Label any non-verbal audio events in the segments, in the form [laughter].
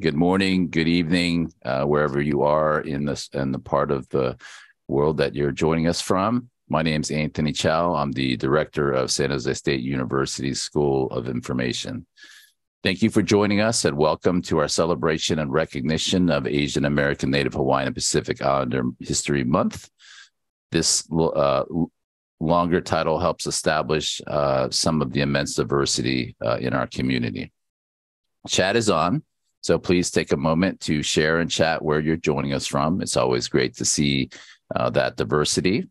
good morning, good evening, uh, wherever you are in this in the part of the world that you're joining us from. My name is Anthony Chow. I'm the director of San Jose State University School of Information. Thank you for joining us and welcome to our celebration and recognition of Asian American, Native Hawaiian, and Pacific Islander History Month. This uh, longer title helps establish uh, some of the immense diversity uh, in our community. Chat is on, so please take a moment to share and chat where you're joining us from. It's always great to see uh, that diversity.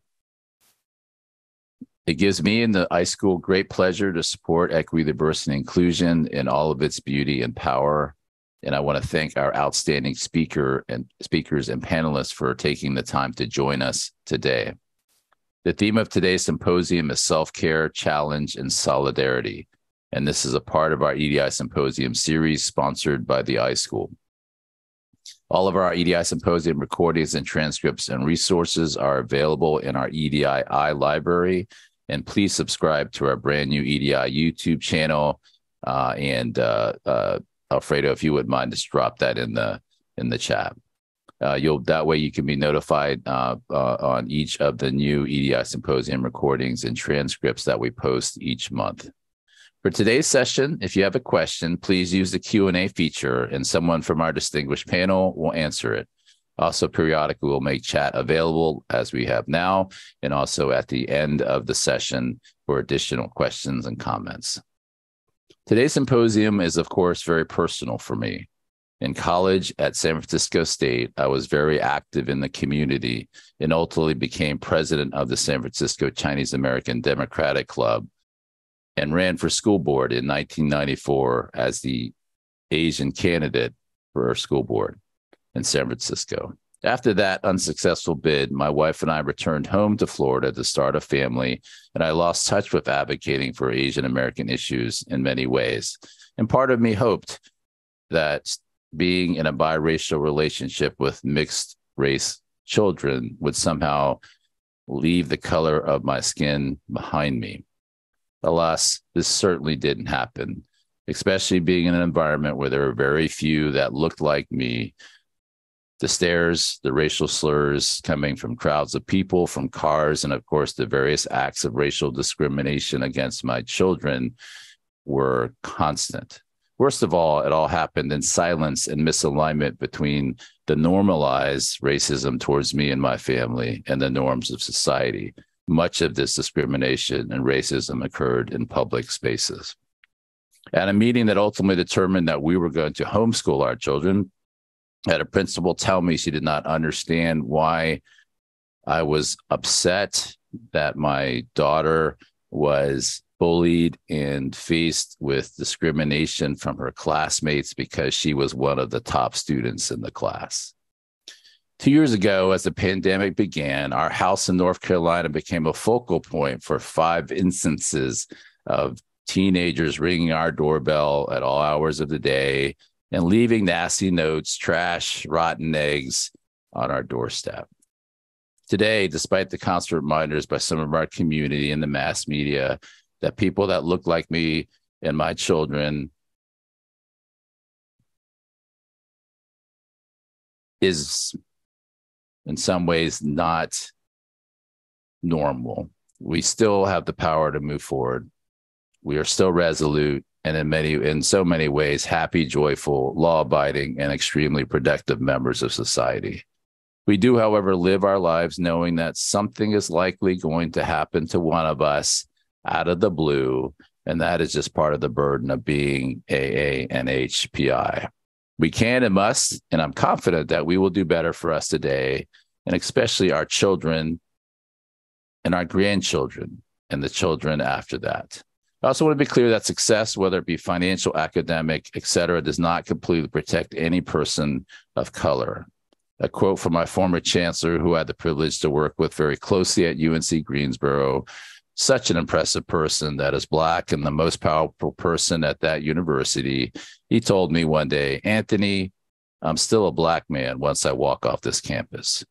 It gives me and the iSchool great pleasure to support equity, diversity, and inclusion in all of its beauty and power. And I want to thank our outstanding speaker and speakers and panelists for taking the time to join us today. The theme of today's symposium is self-care, challenge, and solidarity. And this is a part of our EDI Symposium series sponsored by the iSchool. All of our EDI Symposium recordings and transcripts and resources are available in our EDI I library and please subscribe to our brand new EDI YouTube channel. Uh, and uh, uh, Alfredo, if you would mind, just drop that in the in the chat. Uh, you'll that way you can be notified uh, uh, on each of the new EDI symposium recordings and transcripts that we post each month. For today's session, if you have a question, please use the Q&A feature and someone from our distinguished panel will answer it. Also, periodically, we'll make chat available as we have now, and also at the end of the session for additional questions and comments. Today's symposium is, of course, very personal for me. In college at San Francisco State, I was very active in the community and ultimately became president of the San Francisco Chinese American Democratic Club and ran for school board in 1994 as the Asian candidate for school board in San Francisco. After that unsuccessful bid, my wife and I returned home to Florida to start a family, and I lost touch with advocating for Asian American issues in many ways. And part of me hoped that being in a biracial relationship with mixed race children would somehow leave the color of my skin behind me. Alas, this certainly didn't happen, especially being in an environment where there were very few that looked like me the stares, the racial slurs coming from crowds of people, from cars, and of course, the various acts of racial discrimination against my children were constant. Worst of all, it all happened in silence and misalignment between the normalized racism towards me and my family and the norms of society. Much of this discrimination and racism occurred in public spaces. At a meeting that ultimately determined that we were going to homeschool our children, had a principal tell me she did not understand why I was upset that my daughter was bullied and faced with discrimination from her classmates because she was one of the top students in the class. Two years ago, as the pandemic began, our house in North Carolina became a focal point for five instances of teenagers ringing our doorbell at all hours of the day, and leaving nasty notes, trash, rotten eggs on our doorstep. Today, despite the constant reminders by some of our community and the mass media that people that look like me and my children is in some ways not normal. We still have the power to move forward. We are still resolute and in many in so many ways happy joyful law-abiding and extremely productive members of society we do however live our lives knowing that something is likely going to happen to one of us out of the blue and that is just part of the burden of being aa hpi we can and must and i'm confident that we will do better for us today and especially our children and our grandchildren and the children after that I also want to be clear that success, whether it be financial, academic, et cetera, does not completely protect any person of color. A quote from my former chancellor, who I had the privilege to work with very closely at UNC Greensboro, such an impressive person that is Black and the most powerful person at that university. He told me one day, Anthony, I'm still a Black man once I walk off this campus.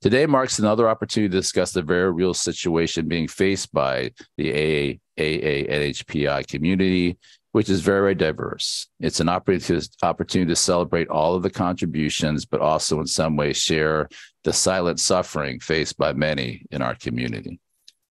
Today marks another opportunity to discuss the very real situation being faced by the AA, AA NHPI community which is very diverse. It's an opportunity to, opportunity to celebrate all of the contributions, but also in some ways share the silent suffering faced by many in our community.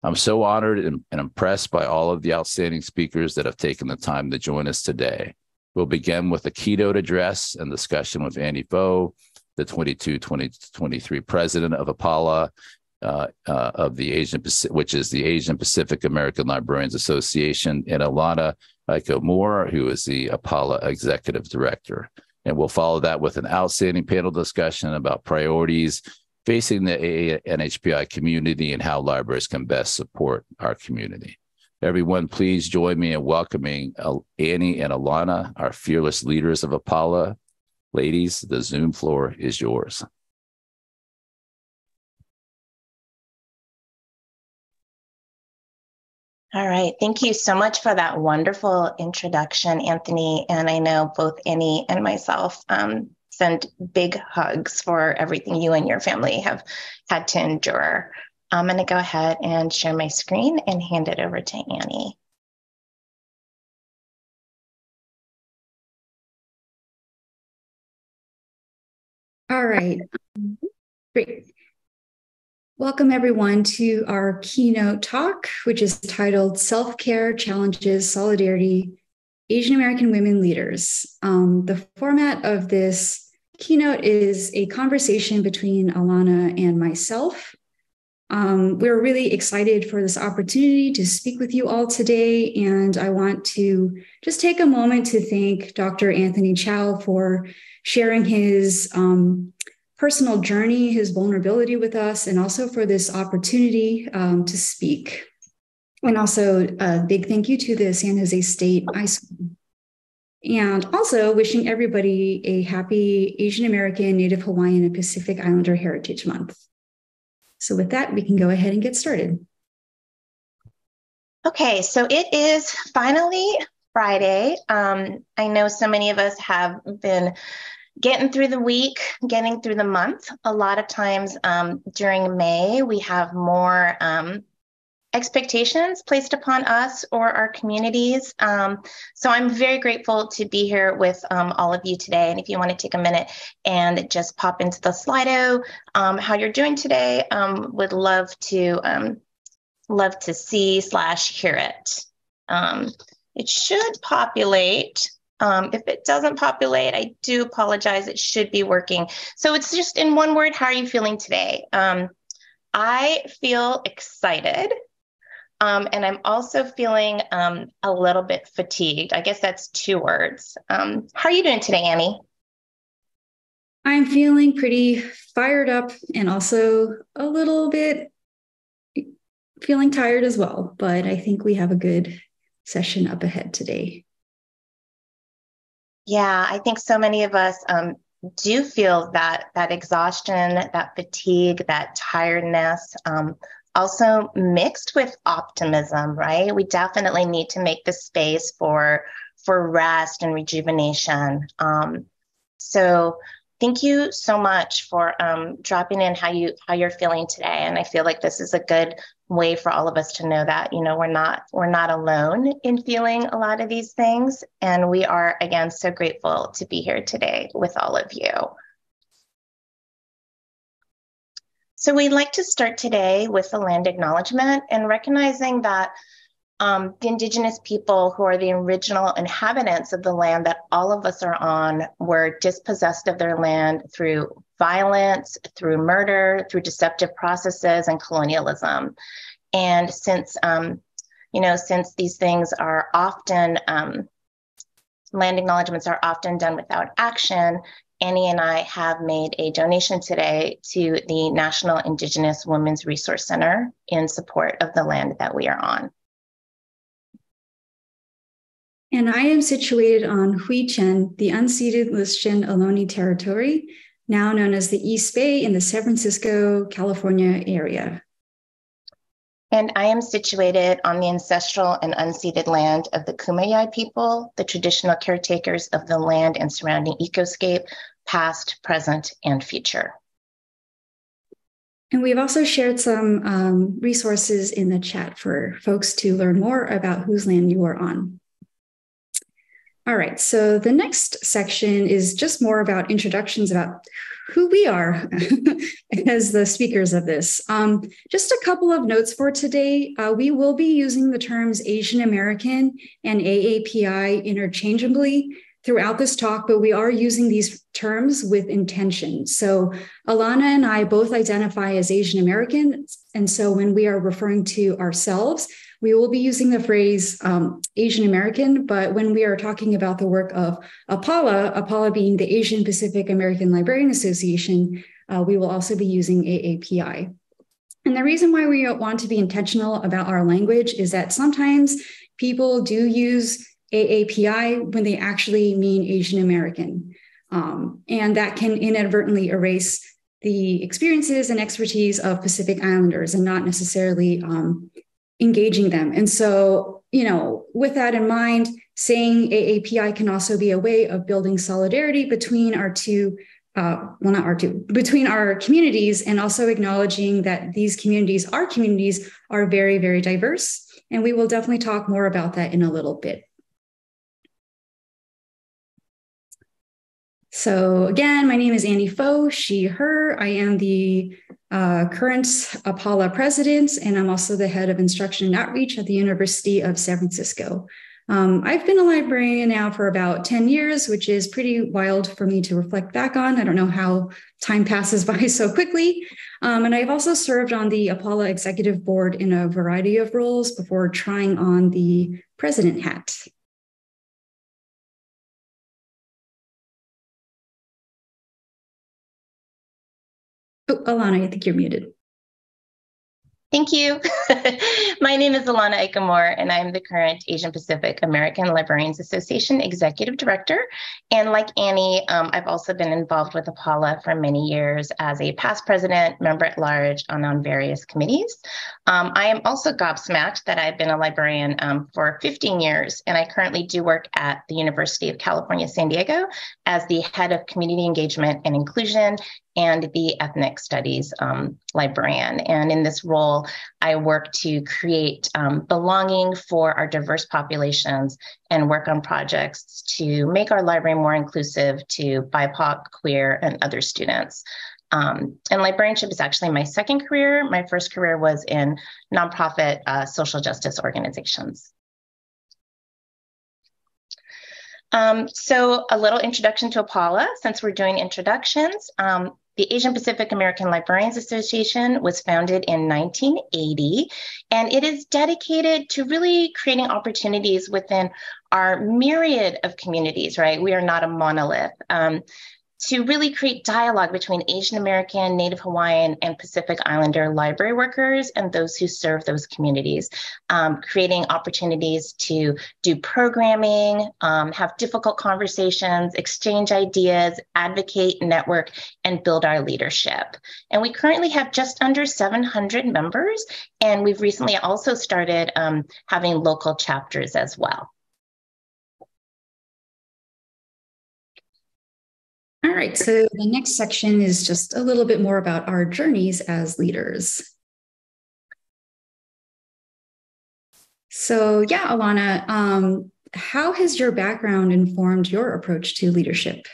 I'm so honored and, and impressed by all of the outstanding speakers that have taken the time to join us today. We'll begin with a keynote address and discussion with Annie Pho, the 22 2023 president of APALA, uh, uh, of the Asian Pacific, which is the Asian Pacific American Librarians Association, and Alana Aiko Moore, who is the APALA executive director. And we'll follow that with an outstanding panel discussion about priorities facing the NHPI community and how libraries can best support our community. Everyone, please join me in welcoming Annie and Alana, our fearless leaders of APALA. Ladies, the Zoom floor is yours. All right. Thank you so much for that wonderful introduction, Anthony. And I know both Annie and myself um, send big hugs for everything you and your family have had to endure. I'm going to go ahead and share my screen and hand it over to Annie. All right. Great. Welcome, everyone, to our keynote talk, which is titled Self Care Challenges Solidarity Asian American Women Leaders. Um, the format of this keynote is a conversation between Alana and myself. Um, we're really excited for this opportunity to speak with you all today. And I want to just take a moment to thank Dr. Anthony Chow for sharing his um, personal journey, his vulnerability with us, and also for this opportunity um, to speak. And also a big thank you to the San Jose State High School. And also wishing everybody a happy Asian American, Native Hawaiian, and Pacific Islander Heritage Month. So, with that, we can go ahead and get started. Okay, so it is finally Friday. Um, I know so many of us have been getting through the week, getting through the month. A lot of times um, during May, we have more um, expectations placed upon us or our communities. Um, so I'm very grateful to be here with um, all of you today. And if you want to take a minute and just pop into the Slido, um, how you're doing today, um, would love to love to see slash hear it. it should populate um, if it doesn't populate, I do apologize. It should be working. So it's just in one word, how are you feeling today? Um, I feel excited. Um, and I'm also feeling um, a little bit fatigued. I guess that's two words. Um, how are you doing today, Annie? I'm feeling pretty fired up and also a little bit feeling tired as well. But I think we have a good session up ahead today. Yeah, I think so many of us um, do feel that that exhaustion, that fatigue, that tiredness. Um, also mixed with optimism, right? We definitely need to make the space for for rest and rejuvenation. Um, so thank you so much for um, dropping in how you how you're feeling today and i feel like this is a good way for all of us to know that you know we're not we're not alone in feeling a lot of these things and we are again so grateful to be here today with all of you so we'd like to start today with the land acknowledgement and recognizing that um, the indigenous people who are the original inhabitants of the land that all of us are on were dispossessed of their land through violence, through murder, through deceptive processes and colonialism. And since, um, you know, since these things are often, um, land acknowledgements are often done without action, Annie and I have made a donation today to the National Indigenous Women's Resource Center in support of the land that we are on. And I am situated on Huichin, the unceded Lisjan Ohlone territory, now known as the East Bay in the San Francisco, California area. And I am situated on the ancestral and unceded land of the Kumeyaay people, the traditional caretakers of the land and surrounding ecoscape, past, present, and future. And we've also shared some um, resources in the chat for folks to learn more about whose land you are on. All right. So the next section is just more about introductions about who we are [laughs] as the speakers of this. Um, just a couple of notes for today. Uh, we will be using the terms Asian American and AAPI interchangeably throughout this talk, but we are using these terms with intention. So Alana and I both identify as Asian American. And so when we are referring to ourselves, we will be using the phrase um, Asian American, but when we are talking about the work of APALA, APALA being the Asian Pacific American Librarian Association, uh, we will also be using AAPI. And the reason why we want to be intentional about our language is that sometimes people do use AAPI when they actually mean Asian American. Um, and that can inadvertently erase the experiences and expertise of Pacific Islanders and not necessarily um, engaging them. And so, you know, with that in mind, saying AAPI can also be a way of building solidarity between our two, uh, well, not our two, between our communities, and also acknowledging that these communities, our communities, are very, very diverse. And we will definitely talk more about that in a little bit. So again, my name is Annie Pho, she, her. I am the uh, current APALA president, and I'm also the head of instruction and outreach at the University of San Francisco. Um, I've been a librarian now for about 10 years, which is pretty wild for me to reflect back on. I don't know how time passes [laughs] by so quickly. Um, and I've also served on the APALA executive board in a variety of roles before trying on the president hat. Oh, Alana, I think you're muted. Thank you. [laughs] My name is Alana Aiko Moore, and I'm the current Asian Pacific American Librarians Association Executive Director. And like Annie, um, I've also been involved with APALA for many years as a past president, member at large, and on various committees. Um, I am also gobsmacked that I've been a librarian um, for 15 years, and I currently do work at the University of California, San Diego as the head of community engagement and inclusion and the ethnic studies um, librarian. And in this role, I work to create um, belonging for our diverse populations and work on projects to make our library more inclusive to BIPOC, queer, and other students. Um, and librarianship is actually my second career. My first career was in nonprofit uh, social justice organizations. Um, so a little introduction to APALA, since we're doing introductions. Um, the Asian Pacific American Librarians Association was founded in 1980, and it is dedicated to really creating opportunities within our myriad of communities, right? We are not a monolith. Um, to really create dialogue between Asian American, Native Hawaiian, and Pacific Islander library workers and those who serve those communities, um, creating opportunities to do programming, um, have difficult conversations, exchange ideas, advocate, network, and build our leadership. And we currently have just under 700 members, and we've recently also started um, having local chapters as well. All right, so the next section is just a little bit more about our journeys as leaders. So, yeah, Alana, um, how has your background informed your approach to leadership?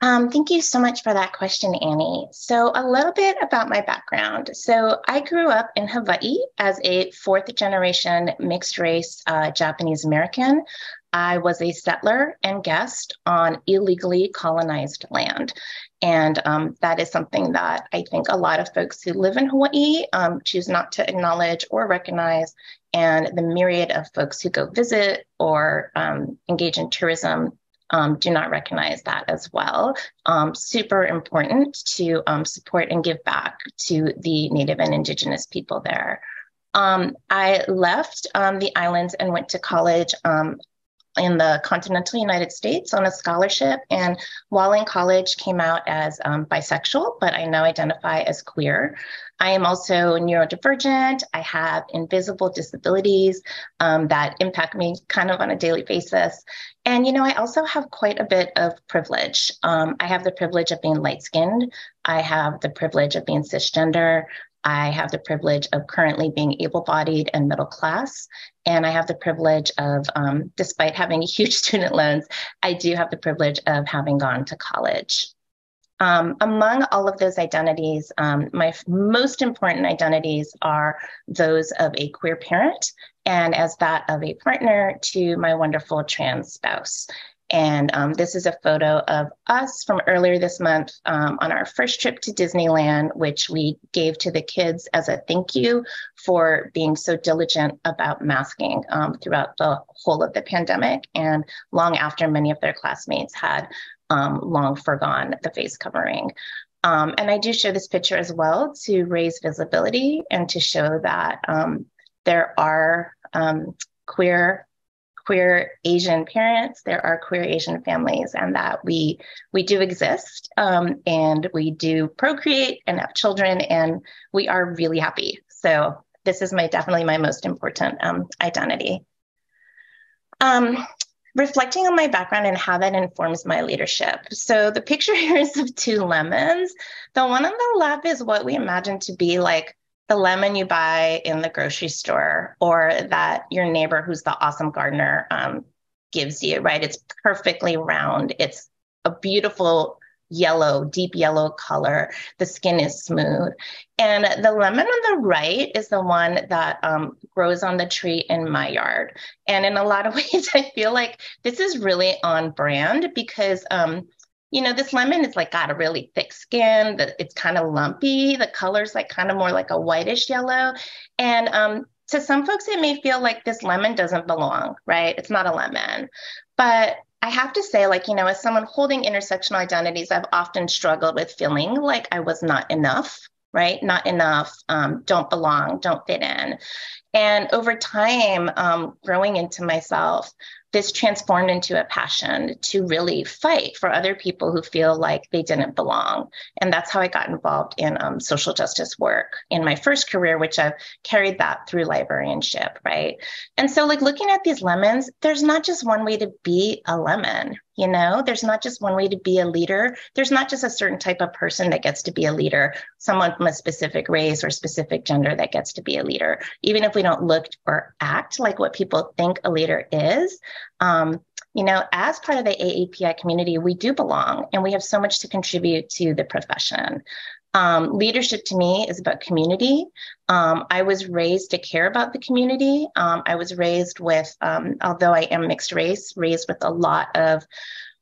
Um, thank you so much for that question, Annie. So, a little bit about my background. So, I grew up in Hawaii as a fourth generation mixed race uh, Japanese American. I was a settler and guest on illegally colonized land. And um, that is something that I think a lot of folks who live in Hawaii um, choose not to acknowledge or recognize. And the myriad of folks who go visit or um, engage in tourism um, do not recognize that as well. Um, super important to um, support and give back to the Native and Indigenous people there. Um, I left um, the islands and went to college um, in the continental United States on a scholarship. And while in college, came out as um, bisexual, but I now identify as queer. I am also neurodivergent. I have invisible disabilities um, that impact me kind of on a daily basis. And, you know, I also have quite a bit of privilege. Um, I have the privilege of being light skinned. I have the privilege of being cisgender. I have the privilege of currently being able bodied and middle class. And I have the privilege of, um, despite having [laughs] huge student loans, I do have the privilege of having gone to college. Um, among all of those identities, um, my f- most important identities are those of a queer parent and as that of a partner to my wonderful trans spouse. And um, this is a photo of us from earlier this month um, on our first trip to Disneyland, which we gave to the kids as a thank you for being so diligent about masking um, throughout the whole of the pandemic and long after many of their classmates had um, long forgone the face covering. Um, and I do show this picture as well to raise visibility and to show that um, there are queer queer Asian parents, there are queer Asian families, and that we we do exist um, and we do procreate and have children, and we are really happy. So this is my definitely my most important um, identity. Um, reflecting on my background and how that informs my leadership. So the picture [laughs] here is of two lemons. The one on the left is what we imagine to be like the lemon you buy in the grocery store or that your neighbor who's the awesome gardener um, gives you, right? It's perfectly round. It's a beautiful yellow, deep yellow color. The skin is smooth. And the lemon on the right is the one that um, grows on the tree in my yard. And in a lot of [laughs] ways, I feel like this is really on brand because um, you know, this lemon is like got a really thick skin. That it's kind of lumpy. The color's like kind of more like a whitish yellow. And um, to some folks, it may feel like this lemon doesn't belong, right? It's not a lemon. But I have to say, like, you know, as someone holding intersectional identities, I've often struggled with feeling like I was not enough, right? Not enough, um, don't belong, don't fit in. And over time, um, growing into myself, this transformed into a passion to really fight for other people who feel like they didn't belong. And that's how I got involved in um, social justice work in my first career, which I've carried that through librarianship, right? And so, like looking at these lemons, there's not just one way to be a lemon, you know there's not just one way to be a leader there's not just a certain type of person that gets to be a leader someone from a specific race or specific gender that gets to be a leader even if we don't look or act like what people think a leader is um, you know as part of the aapi community we do belong and we have so much to contribute to the profession um, leadership to me is about community. Um, I was raised to care about the community. Um, I was raised with, um, although I am mixed race, raised with a lot of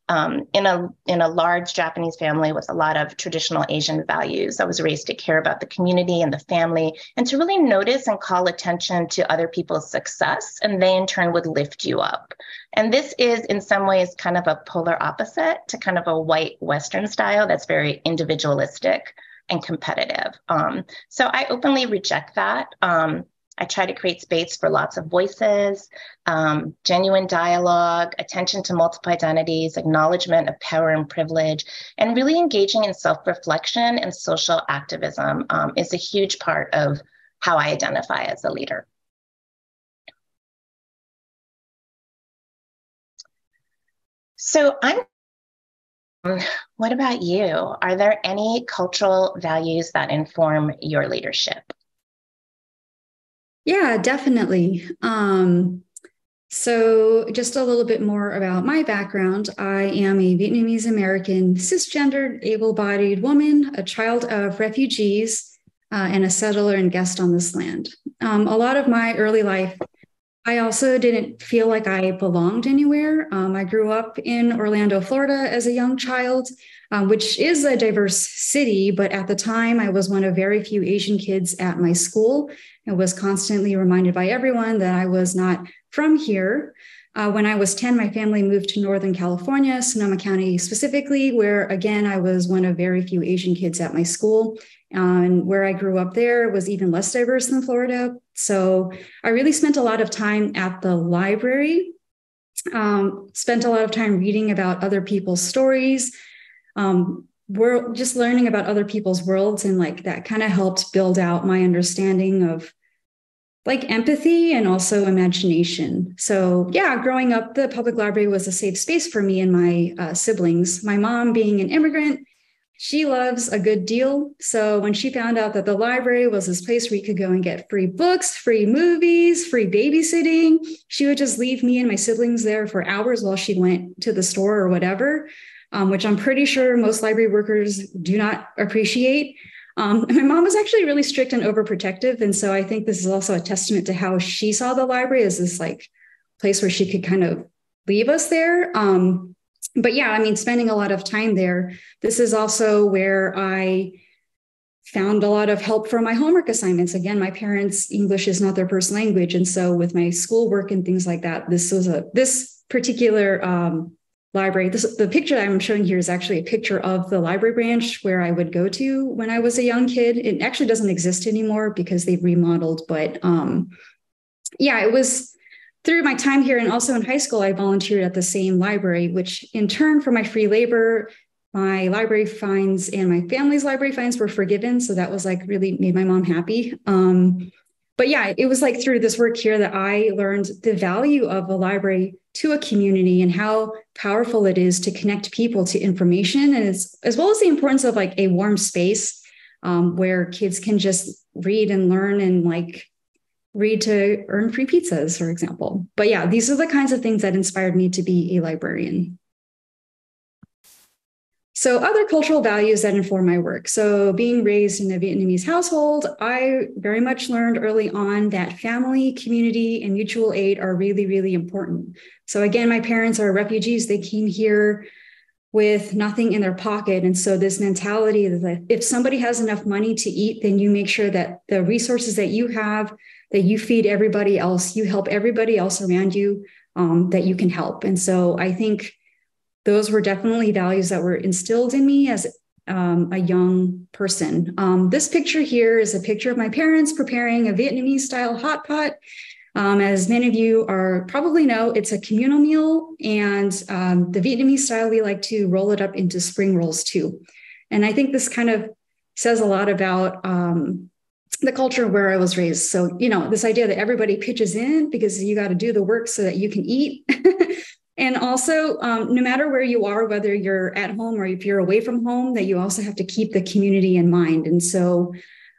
um, in a in a large Japanese family with a lot of traditional Asian values. I was raised to care about the community and the family, and to really notice and call attention to other people's success, and they in turn would lift you up. And this is in some ways kind of a polar opposite to kind of a white Western style that's very individualistic and competitive. Um, so I openly reject that. Um, I try to create space for lots of voices, um, genuine dialogue, attention to multiple identities, acknowledgement of power and privilege, and really engaging in self reflection and social activism um, is a huge part of how I identify as a leader. So I'm what about you? Are there any cultural values that inform your leadership? Yeah, definitely. Um, so, just a little bit more about my background. I am a Vietnamese American, cisgendered, able bodied woman, a child of refugees, uh, and a settler and guest on this land. Um, a lot of my early life I also didn't feel like I belonged anywhere. Um, I grew up in Orlando, Florida as a young child, um, which is a diverse city, but at the time I was one of very few Asian kids at my school and was constantly reminded by everyone that I was not from here. Uh, when I was 10, my family moved to Northern California, Sonoma County specifically, where again, I was one of very few Asian kids at my school. And where I grew up there was even less diverse than Florida. So I really spent a lot of time at the library, um, spent a lot of time reading about other people's stories, um, we're just learning about other people's worlds. And like that kind of helped build out my understanding of like empathy and also imagination. So, yeah, growing up, the public library was a safe space for me and my uh, siblings. My mom, being an immigrant, she loves a good deal. So when she found out that the library was this place where you could go and get free books, free movies, free babysitting, she would just leave me and my siblings there for hours while she went to the store or whatever, um, which I'm pretty sure most library workers do not appreciate. Um, my mom was actually really strict and overprotective. And so I think this is also a testament to how she saw the library as this like place where she could kind of leave us there. Um, but yeah, I mean, spending a lot of time there. This is also where I found a lot of help for my homework assignments. Again, my parents' English is not their first language. And so with my schoolwork and things like that, this was a this particular um, library. This, the picture I'm showing here is actually a picture of the library branch where I would go to when I was a young kid. It actually doesn't exist anymore because they've remodeled, but um, yeah, it was through my time here and also in high school, I volunteered at the same library, which in turn for my free labor, my library fines and my family's library fines were forgiven. So that was like really made my mom happy. Um, but yeah, it was like through this work here that I learned the value of a library to a community and how powerful it is to connect people to information and as, as well as the importance of like a warm space um, where kids can just read and learn and like read to earn free pizzas, for example. But yeah, these are the kinds of things that inspired me to be a librarian. So, other cultural values that inform my work. So, being raised in a Vietnamese household, I very much learned early on that family, community, and mutual aid are really, really important. So, again, my parents are refugees. They came here with nothing in their pocket. And so, this mentality that if somebody has enough money to eat, then you make sure that the resources that you have that you feed everybody else, you help everybody else around you um, that you can help. And so I think those were definitely values that were instilled in me as um, a young person. Um, this picture here is a picture of my parents preparing a Vietnamese style hot pot. Um, as many of you are probably know, it's a communal meal, and um, the Vietnamese style, we like to roll it up into spring rolls too. And I think this kind of says a lot about um, the culture where I was raised. So, you know, this idea that everybody pitches in because you got to do the work so that you can eat. [laughs] and also, um, no matter where you are, whether you're at home or if you're away from home, that you also have to keep the community in mind. And so,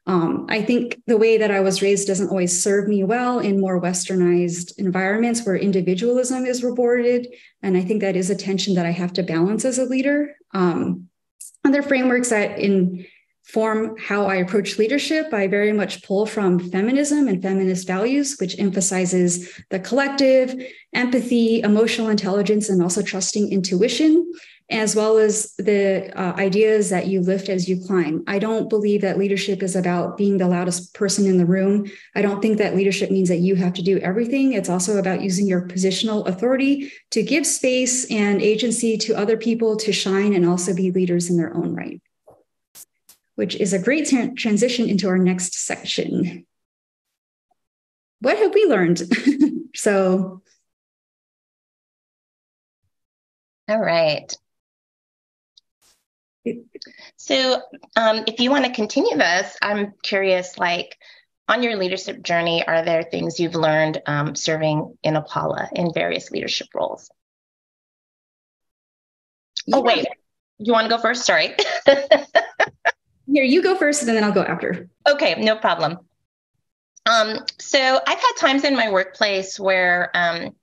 um, I think the way that I was raised doesn't always serve me well in more westernized environments where individualism is rewarded. And I think that is a tension that I have to balance as a leader. Um, other frameworks that inform how I approach leadership, I very much pull from feminism and feminist values, which emphasizes the collective, empathy, emotional intelligence, and also trusting intuition, as well as the uh, ideas that you lift as you climb. I don't believe that leadership is about being the loudest person in the room. I don't think that leadership means that you have to do everything. It's also about using your positional authority to give space and agency to other people to shine and also be leaders in their own right which is a great tra- transition into our next section. What have we learned? [laughs] so, all right. So, um, if you want to continue this, I'm curious, like, on your leadership journey, are there things you've learned um, serving in Apala in various leadership roles? Oh. Oh, wait. You want to go first? Sorry. [laughs] Here, you go first and then I'll go after. Okay, no problem. Um, so I've had times in my workplace where um,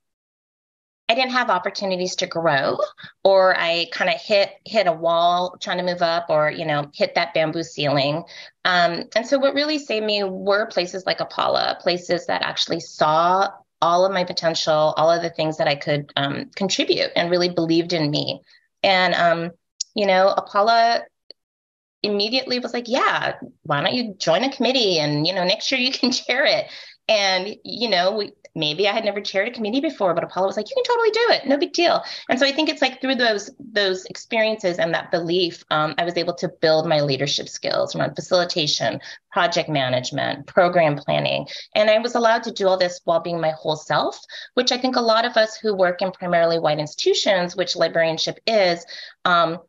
I didn't have opportunities to grow, or I kind of hit hit a wall trying to move up, or you know, hit that bamboo ceiling. Um, and so, what really saved me were places like Apala, places that actually saw all of my potential, all of the things that I could um, contribute, and really believed in me. And um, you know, Apala immediately was like, yeah, why don't you join a committee and, you know, next year you can [laughs] chair it. And, you know, we, maybe I had never chaired a committee before, but APALA was like, you can totally do it. No big deal. And so I think it's like through those, those experiences and that belief, um, I was able to build my leadership skills around facilitation, project management, program planning. And I was allowed to do all this while being my whole self, which I think a lot of us who work in primarily white institutions, which librarianship is, um,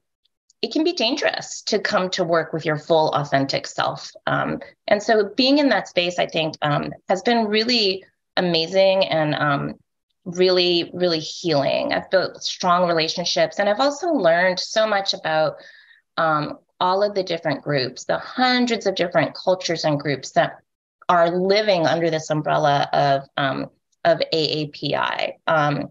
it can be dangerous to come to work with your full authentic self. Um, and so being in that space, I think, um, has been really amazing and um, really, really healing. I've built strong relationships and I've also learned so much about um, all of the different groups, the hundreds of different cultures and groups that are living under this umbrella of um, of AAPI. Um,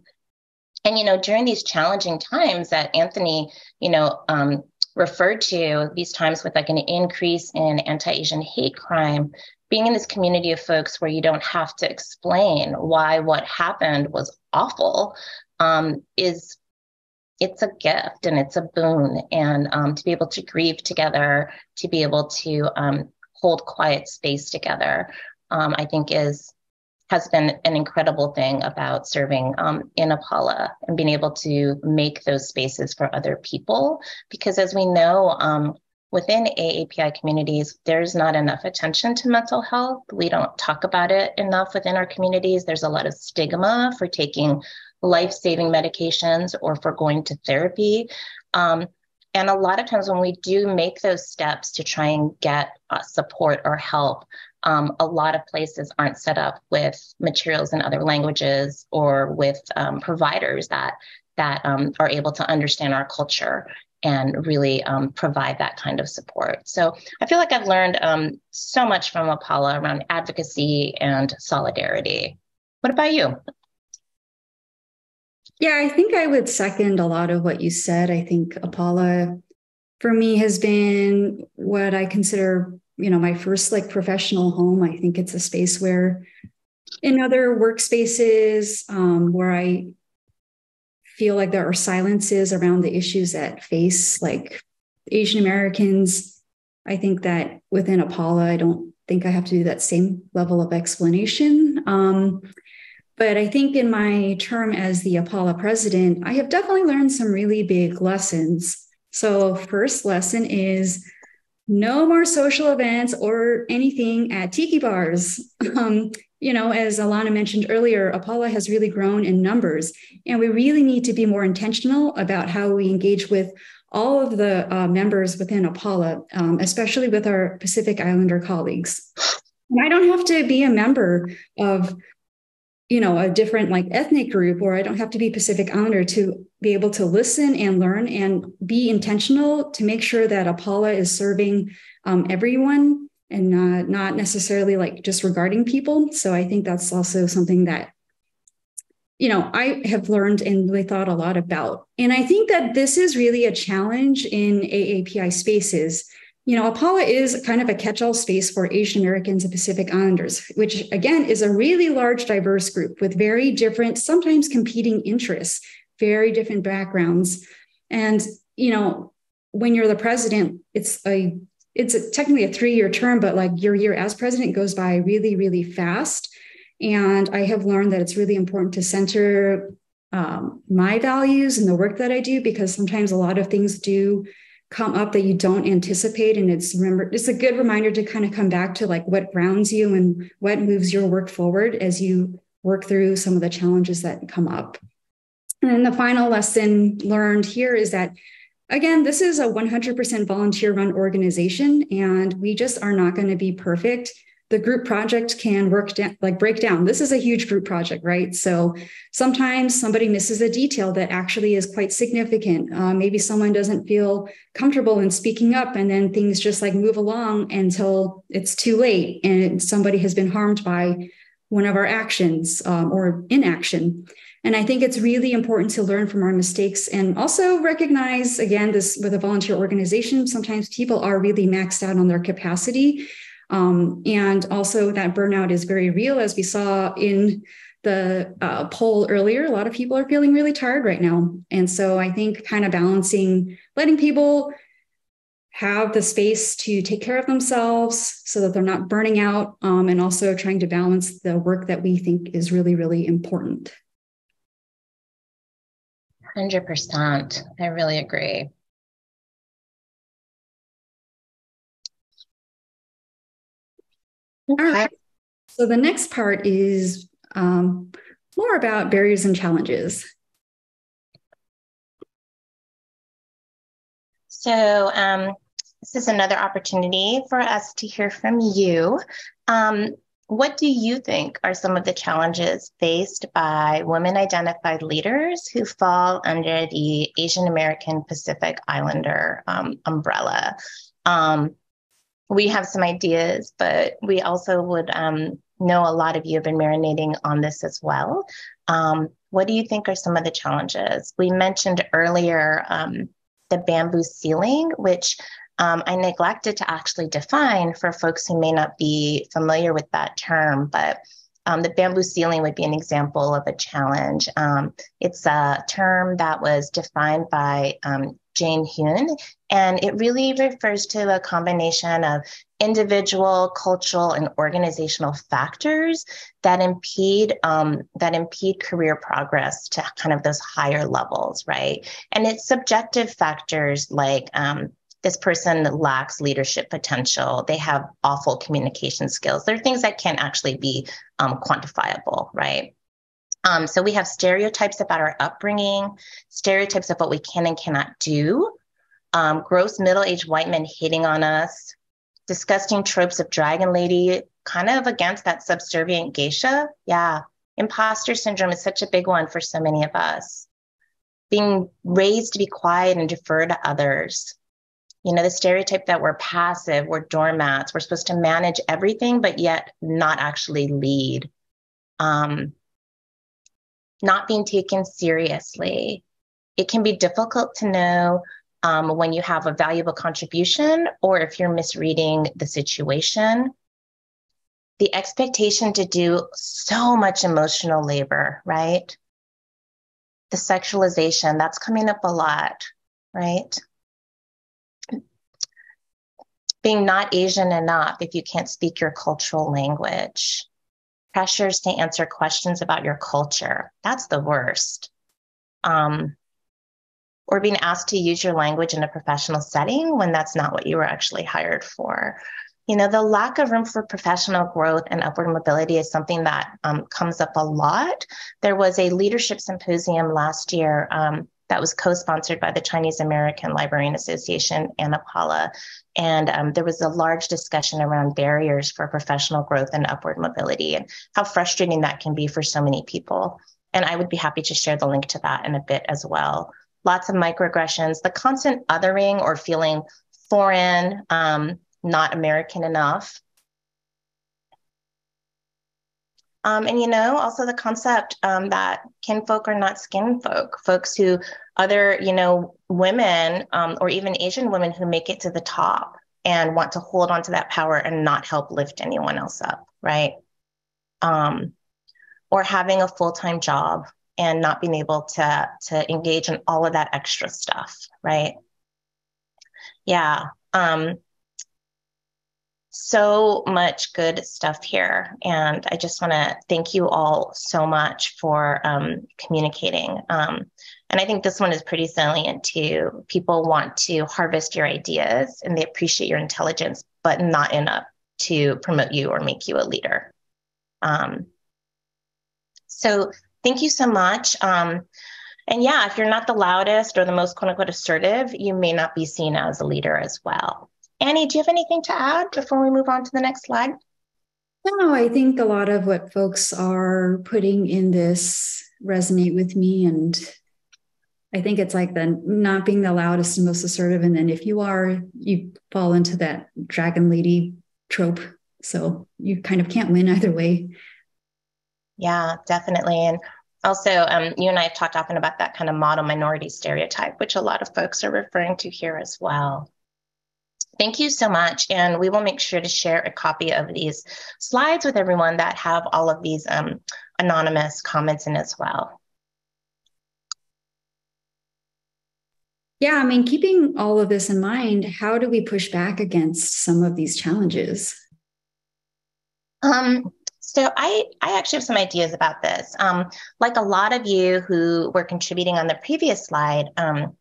and you know, during these challenging times that Anthony, you know, um, referred to, these times with like an increase in anti-Asian hate crime, being in this community of folks where you don't have to explain why what happened was awful um, is it's a gift and it's a boon. And um, to be able to grieve together to be able to um, hold quiet space together um, i think is has been an incredible thing about serving um, in apala and being able to make those spaces for other people. Because as we know um, within AAPI communities, there's not enough attention to mental health. We don't talk about it enough within our communities. There's a lot of stigma for taking life saving medications or for going to therapy. Um, and a lot of times when we do make those steps to try and get uh, support or help, um, a lot of places aren't set up with materials in other languages or with um, providers that that um, are able to understand our culture and really um, provide that kind of support. So I feel like I've learned um, so much from Apala around advocacy and solidarity. What about you? Yeah, I think I would second a lot of what you said. I think Apala for me has been what I consider, you know, my first like professional home. I think it's a space where in other workspaces um, where I feel like there are silences around the issues that face like Asian Americans. I think that within Apala, I don't think I have to do that same level of explanation. Um, but I think in my term as the Apala president, I have definitely learned some really big lessons. So, first lesson is no more social events or anything at tiki bars. Um, you know, as Alana mentioned earlier, Apala has really grown in numbers, and we really need to be more intentional about how we engage with all of the uh, members within Apala, um, especially with our Pacific Islander colleagues. And I don't have to be a member of you know a different like ethnic group or i don't have to be pacific islander to be able to listen and learn and be intentional to make sure that apala is serving um, everyone and not, not necessarily like just regarding people. So I think that's also something that, you know, I have learned and really thought a lot about. And I think that this is really a challenge in AAPI spaces. You know, Apala is kind of a catch all space for Asian Americans and Pacific Islanders, which again is a really large, diverse group with very different, sometimes competing interests, very different backgrounds. And, you know, when you're the president, it's a it's a, technically a three year term, but like your year as president goes by really, really fast. And I have learned that it's really important to center um, my values and the work that I do because sometimes a lot of things do come up that you don't anticipate. And it's remember, it's a good reminder to kind of come back to like what grounds you and what moves your work forward as you work through some of the challenges that come up. And then the final lesson learned here is that Again, this is a 100% volunteer run organization, and we just are not going to be perfect. The group project can work down, like break down. This is a huge group project, right? So sometimes somebody misses a detail that actually is quite significant. Uh, maybe someone doesn't feel comfortable in speaking up, and then things just like move along until it's too late and somebody has been harmed by one of our actions um, or inaction. And I think it's really important to learn from our mistakes and also recognize, again, this with a volunteer organization, sometimes people are really maxed out on their capacity. Um, and also, that burnout is very real, as we saw in the uh, poll earlier. A lot of people are feeling really tired right now. And so, I think kind of balancing letting people have the space to take care of themselves so that they're not burning out, um, and also trying to balance the work that we think is really, really important. 100%. I really agree. Okay. All right. So the next part is um, more about barriers and challenges. So um, this is another opportunity for us to hear from you. Um, what do you think are some of the challenges faced by women identified leaders who fall under the Asian American Pacific Islander um, umbrella? Um, we have some ideas, but we also would um, know a lot of you have been marinating on this as well. Um, what do you think are some of the challenges? We mentioned earlier um, the bamboo ceiling, which um, I neglected to actually define for folks who may not be familiar with that term, but um, the bamboo ceiling would be an example of a challenge. Um, it's a term that was defined by um, Jane Hyun, and it really refers to a combination of individual, cultural, and organizational factors that impede um, that impede career progress to kind of those higher levels, right? And it's subjective factors like um, this person lacks leadership potential. They have awful communication skills. There are things that can't actually be um, quantifiable, right? Um, so we have stereotypes about our upbringing, stereotypes of what we can and cannot do, um, gross middle-aged white men hitting on us, disgusting tropes of dragon lady, kind of against that subservient geisha. Yeah, imposter syndrome is such a big one for so many of us. Being raised to be quiet and defer to others, you know, the stereotype that we're passive, we're doormats, we're supposed to manage everything, but yet not actually lead. Um, not being taken seriously. It can be difficult to know um, when you have a valuable contribution or if you're misreading the situation. The expectation to do so much emotional labor, right? The sexualization, that's coming up a lot, right? Being not Asian enough if you can't speak your cultural language, pressures to answer questions about your culture. That's the worst. Um, or being asked to use your language in a professional setting when that's not what you were actually hired for. You know, the lack of room for professional growth and upward mobility is something that um, comes up a lot. There was a leadership symposium last year um, that was co-sponsored by the Chinese American Librarian Association and APALA. And um, there was a large discussion around barriers for professional growth and upward mobility and how frustrating that can be for so many people. And I would be happy to share the link to that in a bit as well. Lots of microaggressions, the constant othering or feeling foreign, um, not American enough, Um, and you know, also the concept um, that kinfolk are not skin folk, folks who other, you know, women um, or even Asian women who make it to the top and want to hold on to that power and not help lift anyone else up, right? Um, or having a full time job and not being able to to engage in all of that extra stuff, right? Yeah. Um, so much good stuff here. And I just want to thank you all so much for um, communicating. Um, and I think this one is pretty salient too. People want to harvest your ideas and they appreciate your intelligence, but not enough to promote you or make you a leader. Um, so thank you so much. Um, and yeah, if you're not the loudest or the most quote unquote assertive, you may not be seen as a leader as well. Annie, do you have anything to add before we move on to the next slide? No, I think a lot of what folks are putting in this resonate with me. And I think it's like the not being the loudest and most assertive. And then if you are, you fall into that dragon lady trope. So you kind of can't win either way. Yeah, definitely. And also, um, you and I have talked often about that kind of model minority stereotype, which a lot of folks are referring to here as well. Thank you so much. And we will make sure to share a copy of these slides with everyone that have all of these um, anonymous comments in as well. Yeah, I mean, keeping all of this in mind, how do we push back against some of these challenges? Um, so I, I actually have some ideas about this. Um, like a lot of you who were contributing on the previous slide, um,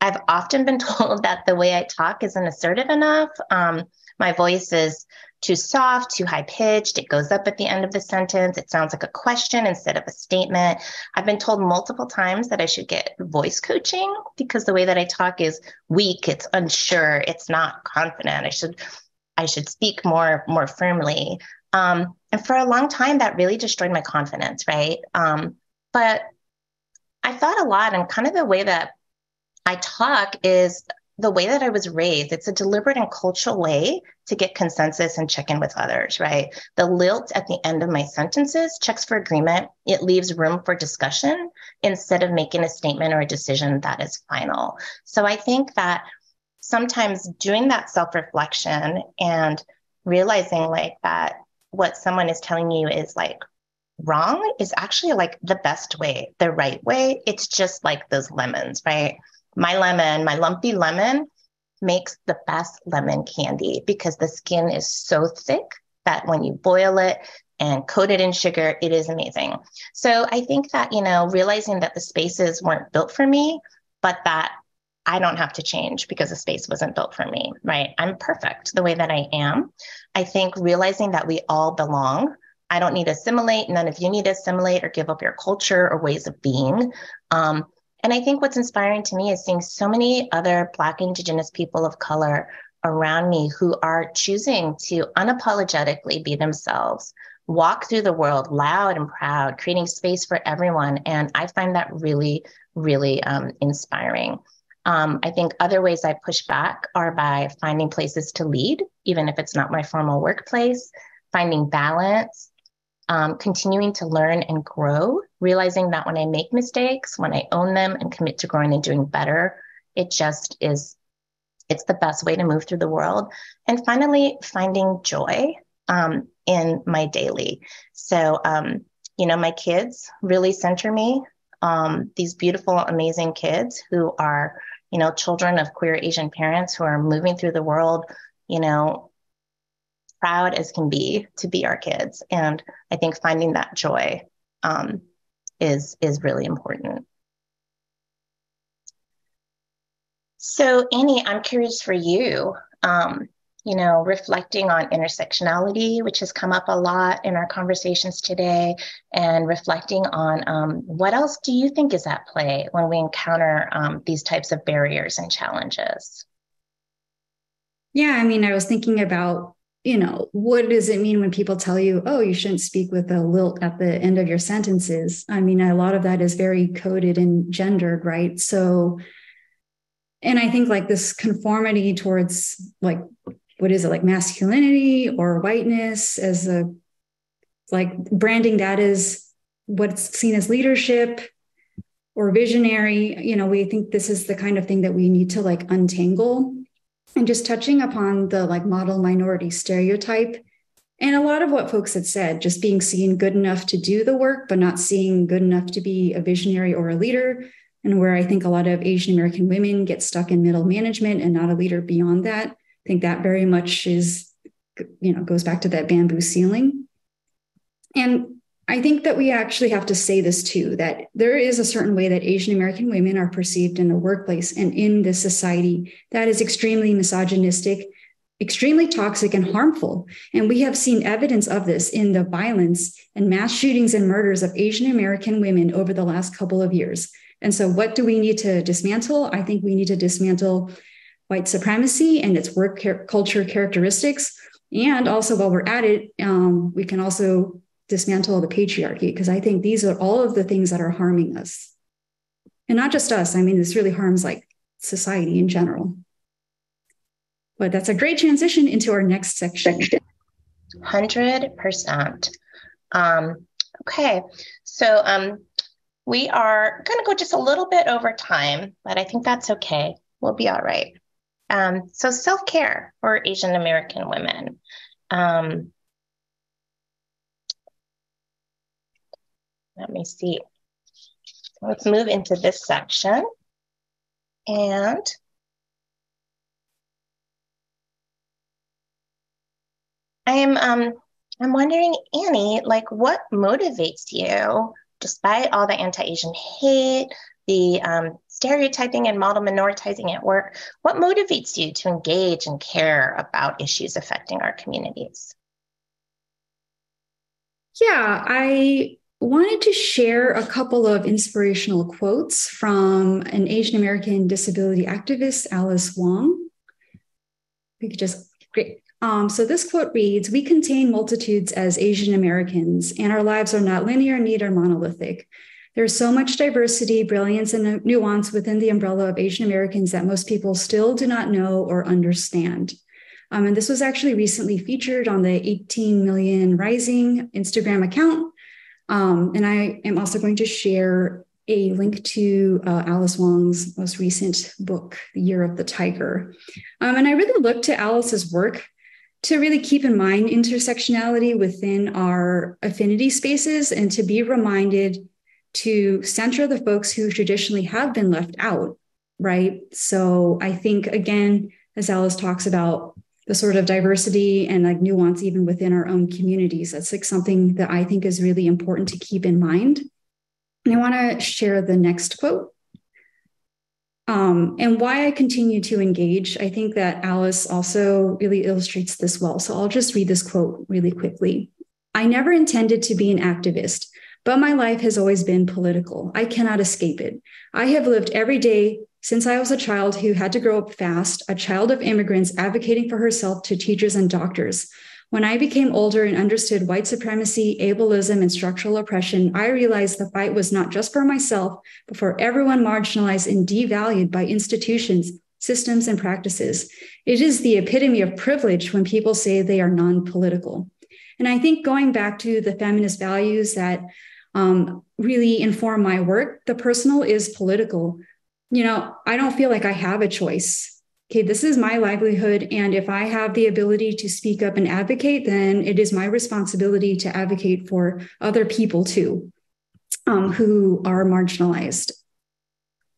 I've often been [laughs] told that the way I talk isn't assertive enough. Um, my voice is too soft, too high pitched. It goes up at the end of the sentence. It sounds like a question instead of a statement. I've been told multiple times that I should get voice coaching because the way that I talk is weak, it's unsure, it's not confident. I should I should speak more more firmly. Um, and for a long time, that really destroyed my confidence, right? Um, but I thought a lot, and kind of the way that I talk is the way that I was raised. It's a deliberate and cultural way to get consensus and check in with others, right? The lilt at the end of my sentences checks for agreement. It leaves room for discussion instead of making a statement or a decision that is final. So I think that sometimes doing that self reflection and realizing like that what someone is telling you is like wrong is actually like the best way, the right way. It's just like those lemons, right? My lemon, my lumpy lemon makes the best lemon candy because the skin is so thick that when you boil it and coat it in sugar, it is amazing. So I think that, you know, realizing that the spaces weren't built for me, but that I don't have to change because the space wasn't built for me, right? I'm perfect the way that I am. I think realizing that we all belong. I don't need to assimilate. None of you need to assimilate or give up your culture or ways of being. Um, and I think what's inspiring to me is seeing so many other Black, Indigenous people of color around me who are choosing to unapologetically be themselves, walk through the world loud and proud, creating space for everyone. And I find that really, really um, inspiring. Um, I think other ways I push back are by finding places to lead, even if it's not my formal workplace, finding balance, um, continuing to learn and grow, realizing that when I make mistakes, when I own them and commit to growing and doing better, it just is, it's the best way to move through the world. And finally, finding joy um, in my daily. So, um, you know, my kids really center me. Um, these beautiful, amazing kids who are you know, children of queer Asian parents who are moving through the world, you know, proud as can be to be our kids. And I think finding that joy um, is is really important. So, Annie, I'm curious for you. Um, you know, reflecting on intersectionality, which has come up a lot in our conversations today, and reflecting on um, what else do you think is at play when we encounter um, these types of barriers and challenges? Yeah, I mean, I was thinking about, you know, what does it mean when people tell you, oh, you shouldn't speak with a lilt at the end of your sentences? I mean, a lot of that is very coded and gendered, right? So, and I think like this conformity towards like what is it like masculinity or whiteness as a like branding that is what's seen as leadership or visionary you know we think this is the kind of thing that we need to like untangle and just touching upon the like model minority stereotype. And a lot of what folks had said just being seen good enough to do the work but not seeing good enough to be a visionary or a leader. And where i think a lot of asian american women get stuck in middle management and not a leader beyond that. I think that very much is, you know, goes back to that bamboo ceiling. And I think that we actually have to say this too that there is a certain way that Asian American women are perceived in the workplace and in this society that is extremely misogynistic, extremely toxic, and harmful. And we have seen evidence of this in the violence and mass shootings and murders of Asian American women over the last couple of years. And so, what do we need to dismantle? I think we need to dismantle white supremacy and its work culture characteristics. And also, while we're at it, um, we can also dismantle the patriarchy because I think these are all of the things that are harming us. And not just us, I mean, this really harms like society in general. But that's a great transition into our next section. 100%. Um, okay, so um, we are going to go just a little bit over time, but I think that's okay. We'll be all right. Um, so self care for Asian American women. Um, let me see. Let's move into this section. And I'm um I'm wondering, Annie, like what motivates you, despite all the anti-Asian hate, the um, stereotyping and model minoritizing at work, what motivates you to engage and care about issues affecting our communities? Yeah, I wanted to share a couple of inspirational quotes from an Asian American disability activist, Alice Wong. We could just, great. Um, so this quote reads We contain multitudes as Asian Americans, and our lives are not linear, neat, or monolithic. There's so much diversity, brilliance, and nuance within the umbrella of Asian Americans that most people still do not know or understand. Um, and this was actually recently featured on the 18 Million Rising Instagram account. Um, and I am also going to share a link to uh, Alice Wong's most recent book, The Year of the Tiger. Um, and I really look to Alice's work to really keep in mind intersectionality within our affinity spaces and to be reminded to center the folks who traditionally have been left out, right? So I think, again, as Alice talks about the sort of diversity and like nuance even within our own communities, that's like something that I think is really important to keep in mind. And I want to share the next quote. Um, and why I continue to engage, I think that Alice also really illustrates this well. So I'll just read this quote really quickly. I never intended to be an activist, but my life has always been political. I cannot escape it. I have lived every day since I was a child who had to grow up fast, a child of immigrants advocating for herself to teachers and doctors. When I became older and understood white supremacy, ableism, and structural oppression, I realized the fight was not just for myself, but for everyone marginalized and devalued by institutions, systems, and practices. It is the epitome of privilege when people say they are non political. And I think going back to the feminist values that um, really inform my work, the personal is political. You know, I don't feel like I have a choice okay, this is my livelihood. And if I have the ability to speak up and advocate, then it is my responsibility to advocate for other people too um, who are marginalized.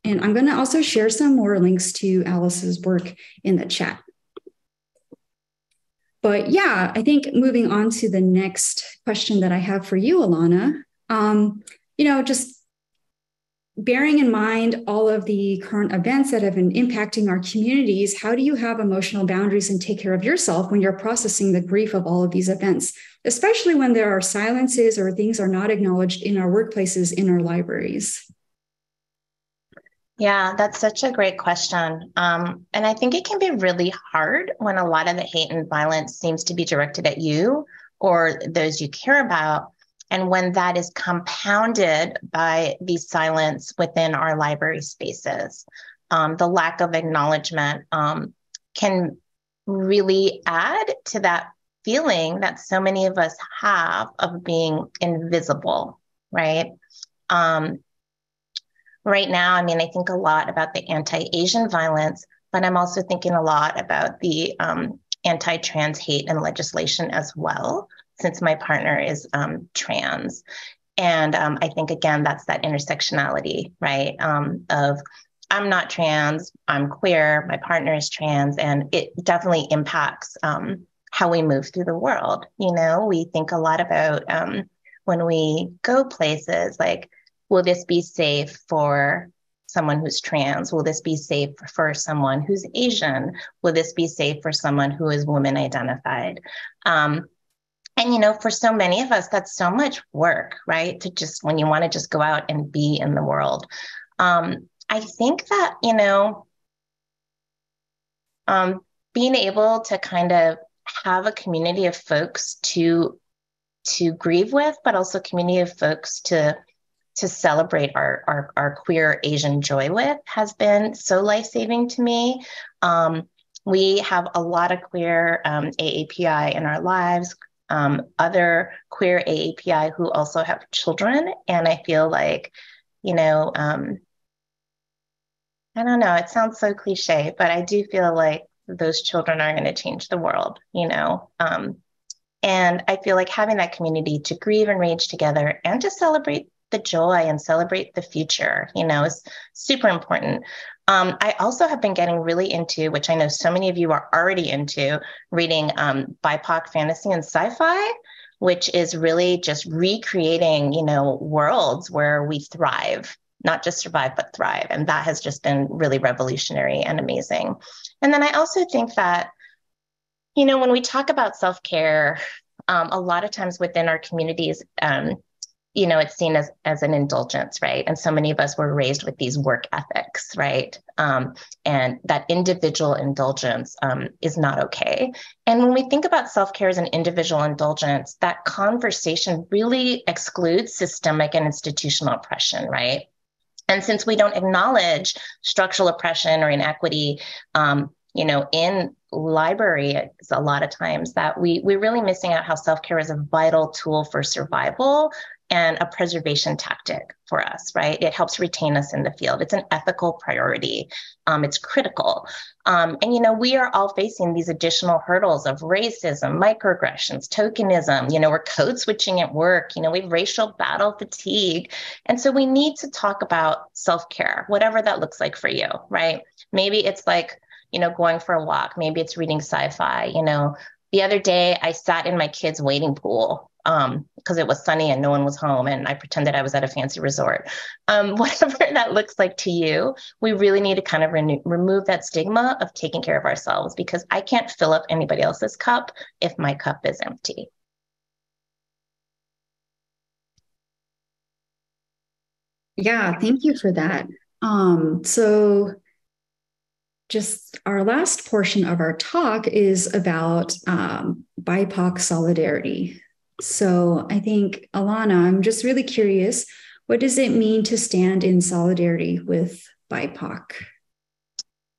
And I'm going to also share some more links to Alice's work in the chat. But yeah, I think moving on to the next question that I have for you, Alana, um, you know, just bearing in mind all of the current events that have been impacting our communities, how do you have emotional boundaries and take care of yourself when you're processing the grief of all of these events, especially when there are silences or things are not acknowledged in our workplaces, in our libraries? Yeah, that's such a great question. Um, and I think it can be really hard when a lot of the hate and violence seems to be directed at you or those you care about and when that is compounded by the silence within our library spaces, um, the lack of acknowledgement um, can really add to that feeling that so many of us have of being invisible, right? Um, right now, I mean, I think a lot about the anti Asian violence, but I'm also thinking a lot about the um, anti trans hate and legislation as well since my partner is um, trans. And um, I think, again, that's that intersectionality, right? Um, of I'm not trans, I'm queer, my partner is trans, and it definitely impacts um, how we move through the world. You know, we think a lot about um, when we go places like, will this be safe for someone who's trans? Will this be safe for someone who's Asian? Will this be safe for someone who is woman identified? Um, and you know for so many of us that's so much work right? To just when you want to just go out and be in the world. Um, i think that you know um, being able to kind of have a community of folks to to grieve with but also community of folks to to celebrate our, our, our queer asian joy with has been so life-saving to me. Um, we have a lot of queer um, AAPI in our lives, um, other queer AAPI who also have children. And I feel like, you know, um, I don't know, it sounds so cliche, but I do feel like those children are going to change the world, you know. Um, and I feel like having that community to grieve and rage together and to celebrate the joy and celebrate the future, you know, is super important. Um, I also have been getting really into, which I know so many of you are already into, reading um, BIPOC fantasy and sci-fi, which is really just recreating, you know, worlds where we thrive, not just survive but thrive, and that has just been really revolutionary and amazing. And then I also think that, you know, when we talk about self-care, um, a lot of times within our communities, um, you know it's seen as as an indulgence right? And so many of us were raised with these work ethics right? Um, and that individual indulgence um, is not okay. And when we think about self-care as an individual indulgence that conversation really excludes systemic and institutional oppression right? And since we don't acknowledge structural oppression or inequity um, you know in library a lot of times that we we're really missing out how self-care is a vital tool for survival and a preservation tactic for us, right? It helps retain us in the field. It's an ethical priority. Um, it's critical. Um, and, you know, we are all facing these additional hurdles of racism, microaggressions, tokenism. You know, we're code switching at work. You know, we have racial battle fatigue. And so we need to talk about self care, whatever that looks like for you, right? Maybe it's like, you know, going for a walk. Maybe it's reading sci fi. You know, the other day I sat in my kids' waiting pool um because it was sunny and no one was home and i pretended i was at a fancy resort. Um, [laughs] whatever that looks like to you we really need to kind of re- remove that stigma of taking care of ourselves because i can't fill up anybody else's cup if my cup is empty. Yeah thank you for that. Um so just our last portion of our talk is about um, BIPOC solidarity. So I think, Alana, I'm just really curious what does it mean to stand in solidarity with BIPOC?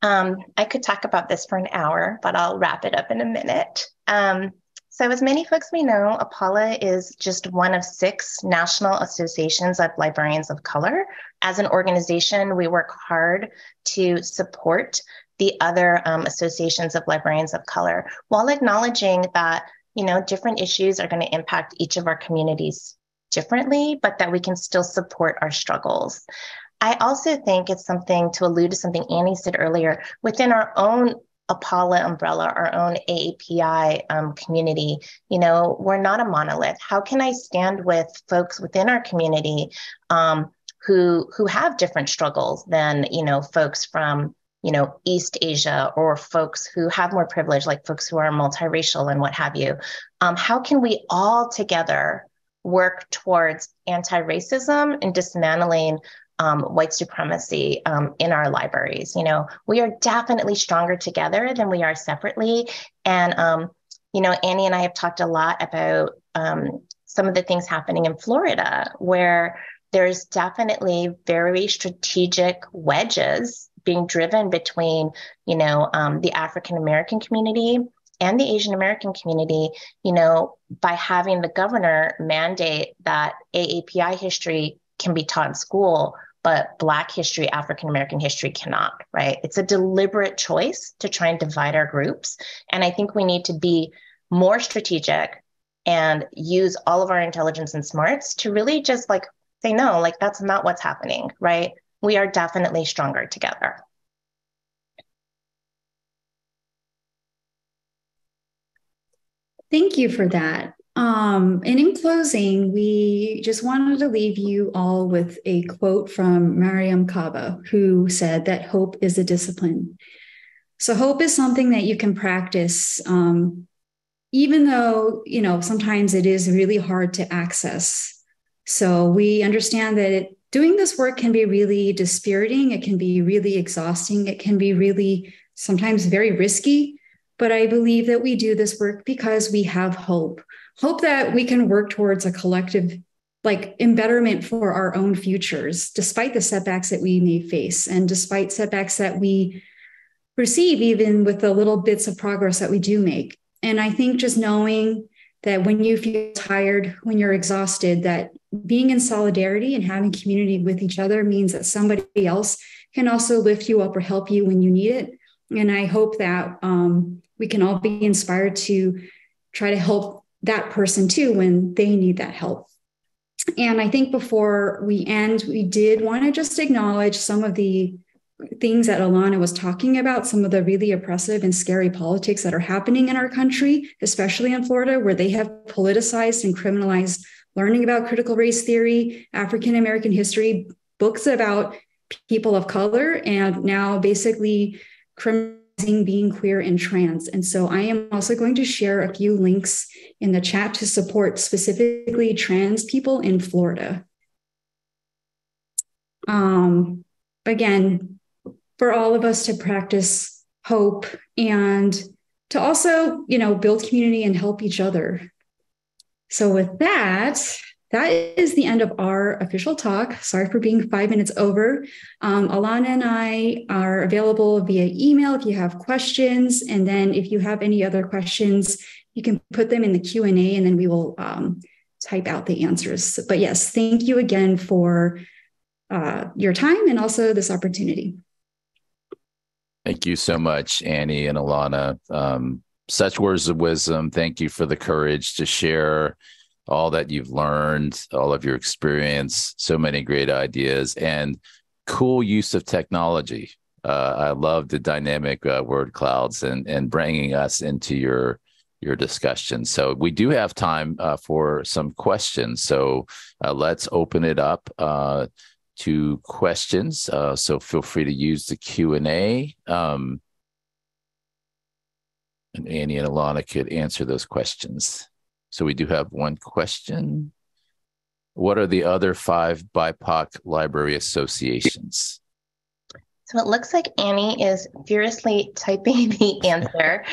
Um, I could talk about this for an hour, but I'll wrap it up in a minute. Um, so, as many folks may know, APALA is just one of six national associations of librarians of color. As an organization, we work hard to support the other um, associations of librarians of color while acknowledging that you know, different issues are going to impact each of our communities differently, but that we can still support our struggles. I also think it's something to allude to something Annie said earlier within our own APALA umbrella, our own AAPI um, community. You know, we're not a monolith. How can I stand with folks within our community um, who who have different struggles than you know folks from you know, East Asia or folks who have more privilege, like folks who are multiracial and what have you. Um, how can we all together work towards anti racism and dismantling um, white supremacy um, in our libraries? You know, we are definitely stronger together than we are separately. And, um, you know, Annie and I have talked a lot about um, some of the things happening in Florida where there's definitely very strategic wedges being driven between, you know, um, the African American community and the Asian American community, you know, by having the governor mandate that AAPI history can be taught in school, but Black history, African American history cannot, right? It's a deliberate choice to try and divide our groups. And I think we need to be more strategic and use all of our intelligence and smarts to really just like say, no, like that's not what's happening, right? we are definitely stronger together. Thank you for that. Um, and in closing, we just wanted to leave you all with a quote from Mariame Kaba, who said that hope is a discipline. So, hope is something that you can practice, um, even though, you know, sometimes it is really hard to access. So, we understand that it doing this work can be really dispiriting. It can be really exhausting. It can be really sometimes very risky. But I believe that we do this work because we have hope hope that we can work towards a collective like embetterment for our own futures despite the setbacks that we may face and despite setbacks that we receive even with the little bits of progress that we do make and i think just knowing that when you feel tired, when you're exhausted, that being in solidarity and having community with each other means that somebody else can also lift you up or help you when you need it. And I hope that um, we can all be inspired to try to help that person too when they need that help. And I think before we end, we did want to just acknowledge some of the things that Alana was talking about, some of the really oppressive and scary politics that are happening in our country, especially in Florida, where they have politicized and criminalized learning about critical race theory, African American history, books about people of color, and now basically criminalizing being queer and trans. And so I am also going to share a few links in the chat to support specifically trans people in Florida. Um, again, for all of us to practice hope and to also, you know, build community and help each other. So with that, that is the end of our official talk. Sorry for being five minutes over. Um, Alana and I are available via email if you have questions. And then if you have any other questions, you can put them in the Q&A and then we will um, type out the answers. But yes, thank you again for uh, your time and also this opportunity. Thank you so much, Annie and Alana. Um, such words of wisdom. Thank you for the courage to share all that you've learned, all of your experience, so many great ideas, and cool use of technology. Uh, I love the dynamic uh, word clouds and and bringing us into your your discussion. So we do have time uh, for some questions. So uh, let's open it up uh, to questions. Uh, so feel free to use the Q and A. Um, and Annie and Alana could answer those questions. So we do have one question. What are the other five BIPOC library associations? So it looks like Annie is furiously typing the answer.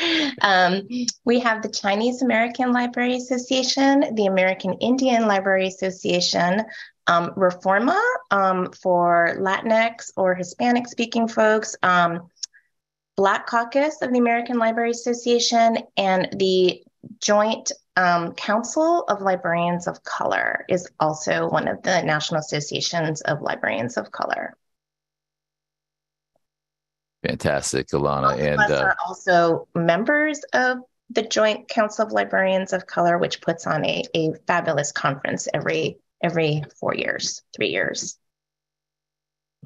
Um, we have the Chinese American Library Association, the American Indian Library Association, um, Reforma um, for Latinx or Hispanic speaking folks, um, Black Caucus of the American Library Association, and the Joint um, Council of Librarians of Color is also one of the national associations of librarians of color. Fantastic, Alana. Most and uh, are also members of the Joint Council of Librarians of Color, which puts on a, a fabulous conference every every four years, three years.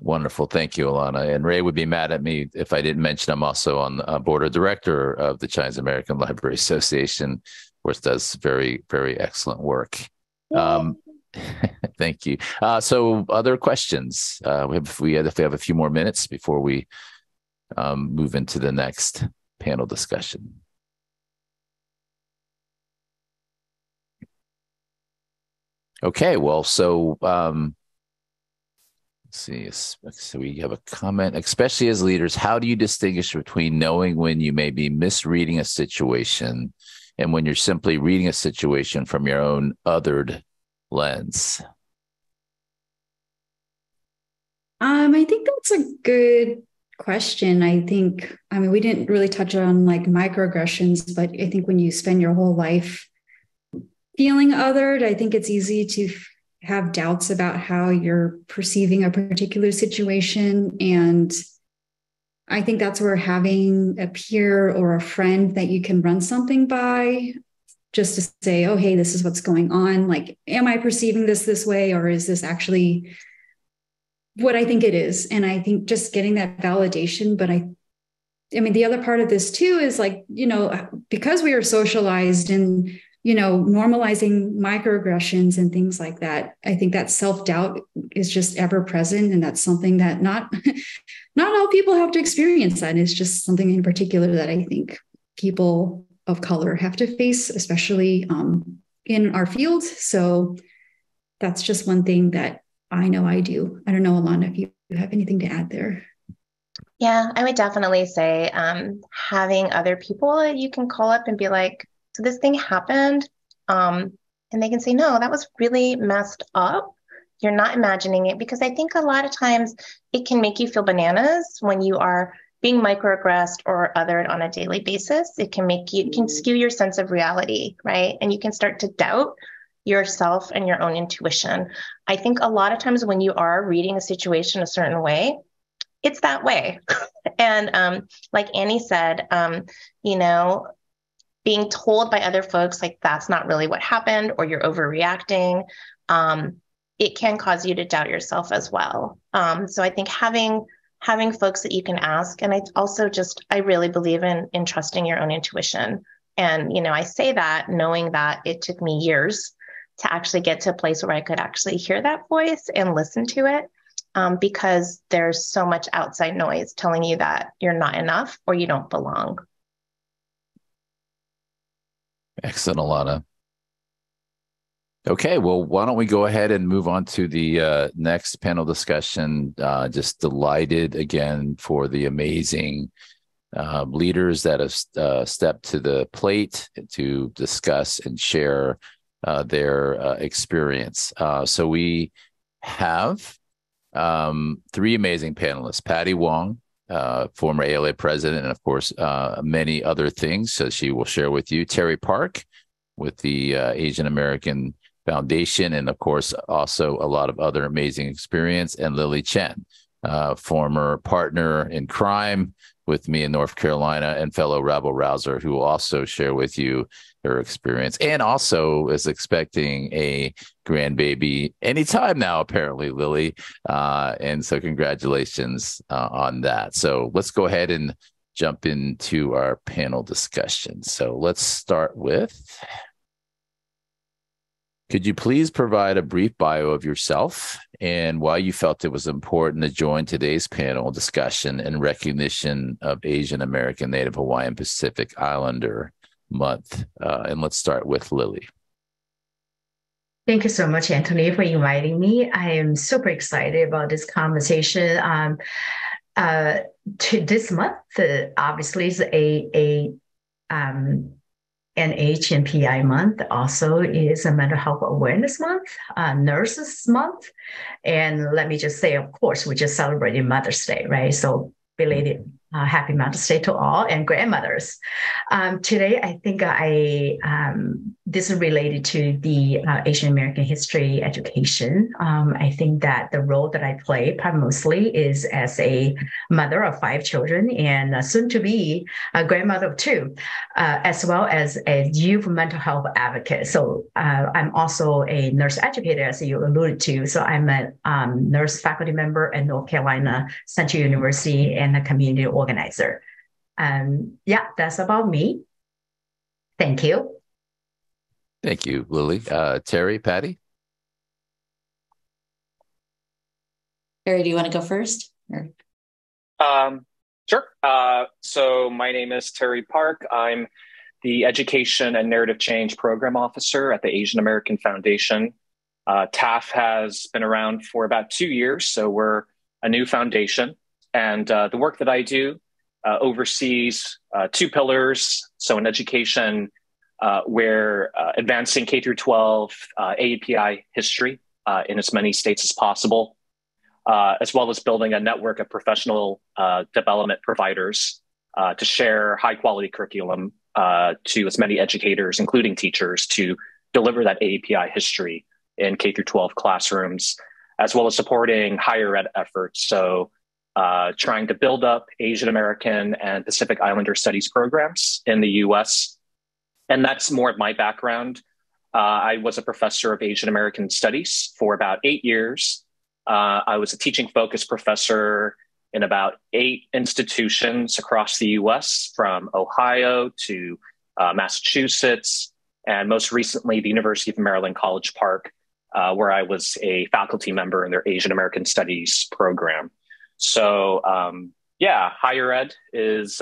Wonderful. Thank you, Alana. And Ray would be mad at me if I didn't mention I'm also on the board of director of the Chinese American Library Association, which does very, very excellent work. Um, [laughs] thank you. Uh, so, other questions? Uh, if we have, if we have a few more minutes before we um, move into the next panel discussion. Okay, well, so um, let's see. So we have a comment, especially as leaders, how do you distinguish between knowing when you may be misreading a situation and when you're simply reading a situation from your own othered lens? Um, I think that's a good question. I think, I mean, we didn't really touch on like microaggressions, but I think when you spend your whole life feeling othered, I think it's easy to have doubts about how you're perceiving a particular situation. And I think that's where having a peer or a friend that you can run something by just to say, oh, hey, this is what's going on. Like, am I perceiving this this way? Or is this actually what I think it is? And I think just getting that validation. But I, I mean, the other part of this too is like, you know, because we are socialized and you know, normalizing microaggressions and things like that. I think that self-doubt is just ever present. And that's something that not [laughs] not all people have to experience that. It's just something in particular that I think people of color have to face, especially um, in our field. So that's just one thing that I know I do. I don't know, Alana, if you have anything to add there. Yeah, I would definitely say um, having other people you can call up and be like, so this thing happened. Um, and they can say, no, that was really messed up. You're not imagining it because I think a lot of times it can make you feel bananas when you are being microaggressed or othered on a daily basis. It can make you, it can skew your sense of reality, right? And you can start to doubt yourself and your own intuition. I think a lot of times when you are reading a situation a certain way, it's that way. [laughs] and um, like Annie said, um, you know, being told by other folks like that's not really what happened or you're overreacting um, it can cause you to doubt yourself as well. Um, so i think having having folks that you can ask and i also just i really believe in in trusting your own intuition. And you know i say that knowing that it took me years to actually get to a place where i could actually hear that voice and listen to it um, because there's so much outside noise telling you that you're not enough or you don't belong Excellent, Alana. Okay, well, why don't we go ahead and move on to the uh, next panel discussion? Uh, just delighted again for the amazing uh, leaders that have uh, stepped to the plate to discuss and share uh, their uh, experience. so we have um, three amazing panelists Patty Wong, Uh, former ALA president, and of course, uh, many other things. So she will share with you. Terry Park with the uh, Asian American Foundation, and of course, also a lot of other amazing experience. And Lily Chen, uh, former partner in crime with me in North Carolina, and fellow rabble rouser, who will also share with you her experience, and also is expecting a grandbaby anytime now. Apparently, Lily, uh, and so congratulations uh, on that. So let's go ahead and jump into our panel discussion. So let's start with could you please provide a brief bio of yourself and why you felt it was important to join today's panel discussion in recognition of Asian American Native Hawaiian Pacific Islander Month? Uh, and let's start with Lily. Thank you so much, Anthony, for inviting me. I am super excited about this conversation. Um, uh, to this month, uh, obviously, is a a um, NHMPI month also is a mental health awareness month, uh, nurses month. And let me just say, of course, we just celebrated Mother's Day, right? So belated uh, happy Mother's Day to all and grandmothers. Um, today, I think I um, this is related to the uh, Asian American history education. Um, I think that the role that I play primarily is as a mother of five children and soon to be a grandmother of two, uh, as well as a youth mental health advocate. So uh, I'm also a nurse educator, as you alluded to. So I'm a um, nurse faculty member at North Carolina Central University and a community organizer. Um, yeah, that's about me. Thank you. Thank you, Lily. Uh, Terry, Patty? Terry, do you want to go first? Or? Um, sure. Uh, so my name is Terry Park. I'm the Education and Narrative Change Program Officer at the Asian American Foundation. Uh, TAF has been around for about two years, so we're a new foundation. And uh, the work that I do uh, oversees uh, two pillars. So in education, uh, where uh, advancing K through 12 uh, API history uh, in as many states as possible, as well as building a network of professional development providers to share high quality curriculum to as many educators, including teachers, to deliver that AAPI history in K through 12 classrooms, as well as supporting higher ed efforts. So uh, trying to build up Asian American and Pacific Islander studies programs in the US. And that's more of my background. Uh, I was a professor of Asian American studies for about eight years. Uh, I was a teaching focused professor in about eight institutions across the US, from Ohio to uh, Massachusetts, and most recently, the University of Maryland College Park, uh, where I was a faculty member in their Asian American Studies program. So um, yeah, higher ed is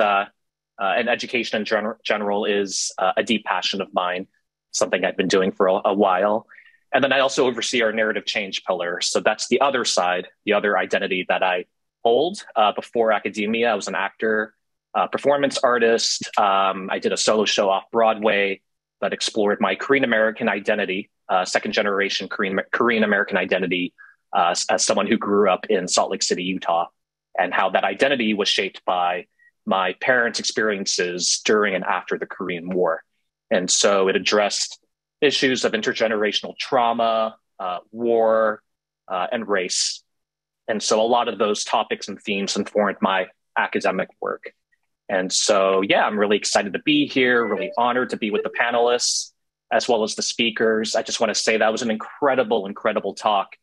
uh, and education in gen- general is uh, a deep passion of mine. Something I've been doing for a, a, while. And then I also oversee our narrative change pillar. So that's the other side, the other identity that I hold. Uh, before academia, I was an actor, uh, performance artist. Um, I did a solo show off Broadway that explored my Korean American identity, uh, second generation Korean Korean American identity uh, as someone who grew up in Salt Lake City, Utah, and how that identity was shaped by my parents' experiences during and after the Korean War. And so it addressed issues of intergenerational trauma, uh, war, uh, and race. And so a lot of those topics and themes informed my academic work. And so, yeah, I'm really excited to be here, really honored to be with the panelists as well as the speakers. I just want to say that was an incredible, incredible talk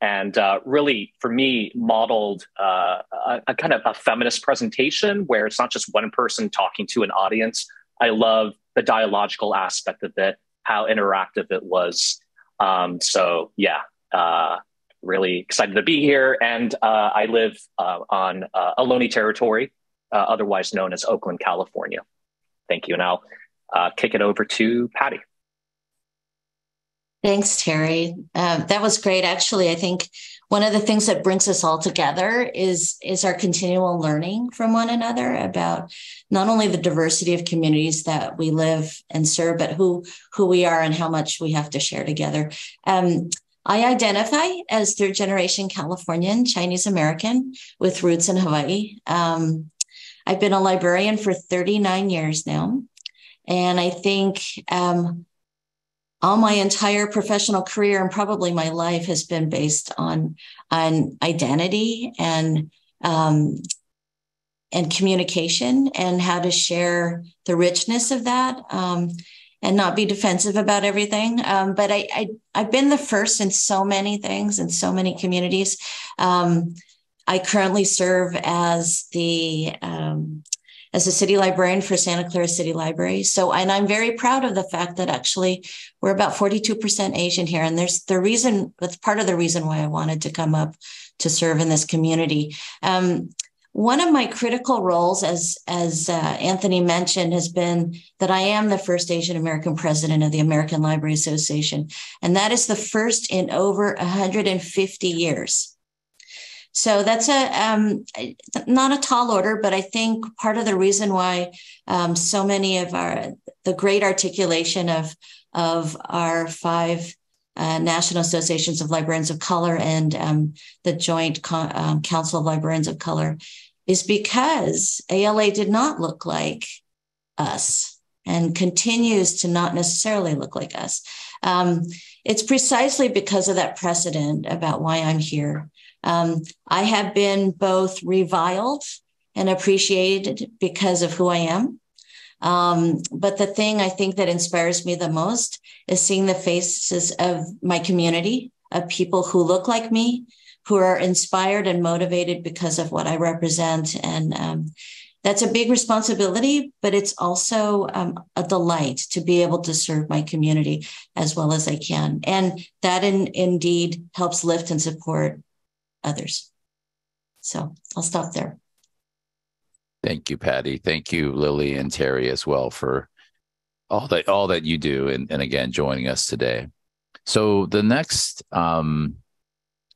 and uh, really for me modeled uh, a, a, kind of a feminist presentation where it's not just one person talking to an audience. I love the dialogical aspect of it how interactive it was. Um, so yeah uh, really excited to be here. And uh, i live uh, on uh, ohlone territory otherwise known as oakland california. Thank you. And i'll kick it over to patty Thanks, Terry. Uh, that was great. Actually, I think one of the things that brings us all together is is our continual learning from one another about not only the diversity of communities that we live and serve, but who who we are and how much we have to share together. Um, I identify as third generation Californian, Chinese American with roots in Hawaii. Um, I've been a librarian for 39 years now. And I think um, all my entire professional career and probably my life has been based on on identity and um, and communication and how to share the richness of that um, and not be defensive about everything. Um, but I, I have been the first in so many things in so many communities. Um, I currently serve as the um, as a city librarian for Santa Clara City Library. So, and I'm very proud of the fact that actually we're about 42% Asian here. And there's the reason, that's part of the reason why I wanted to come up to serve in this community. Um, one of my critical roles, as as uh, Anthony mentioned, has been that I am the first Asian American president of the American Library Association, and that is the first in over 150 years. So that's a um, not a tall order, but I think part of the reason why um, so many of our the great articulation of of our five uh, national associations of librarians of color and um, the joint Con- um, council of librarians of color is because ALA did not look like us and continues to not necessarily look like us. Um, it's precisely because of that precedent about why I'm here um, I have been both reviled and appreciated because of who I am. Um, but the thing I think that inspires me the most is seeing the faces of my community, of people who look like me, who are inspired and motivated because of what I represent. And um, that's a big responsibility, but it's also um, a delight to be able to serve my community as well as I can. And that in, indeed helps lift and support others. So I'll stop there. Thank you, Patty. Thank you, Lily and Terry, as well for all that all that you do, and, and again joining us today. So the next um,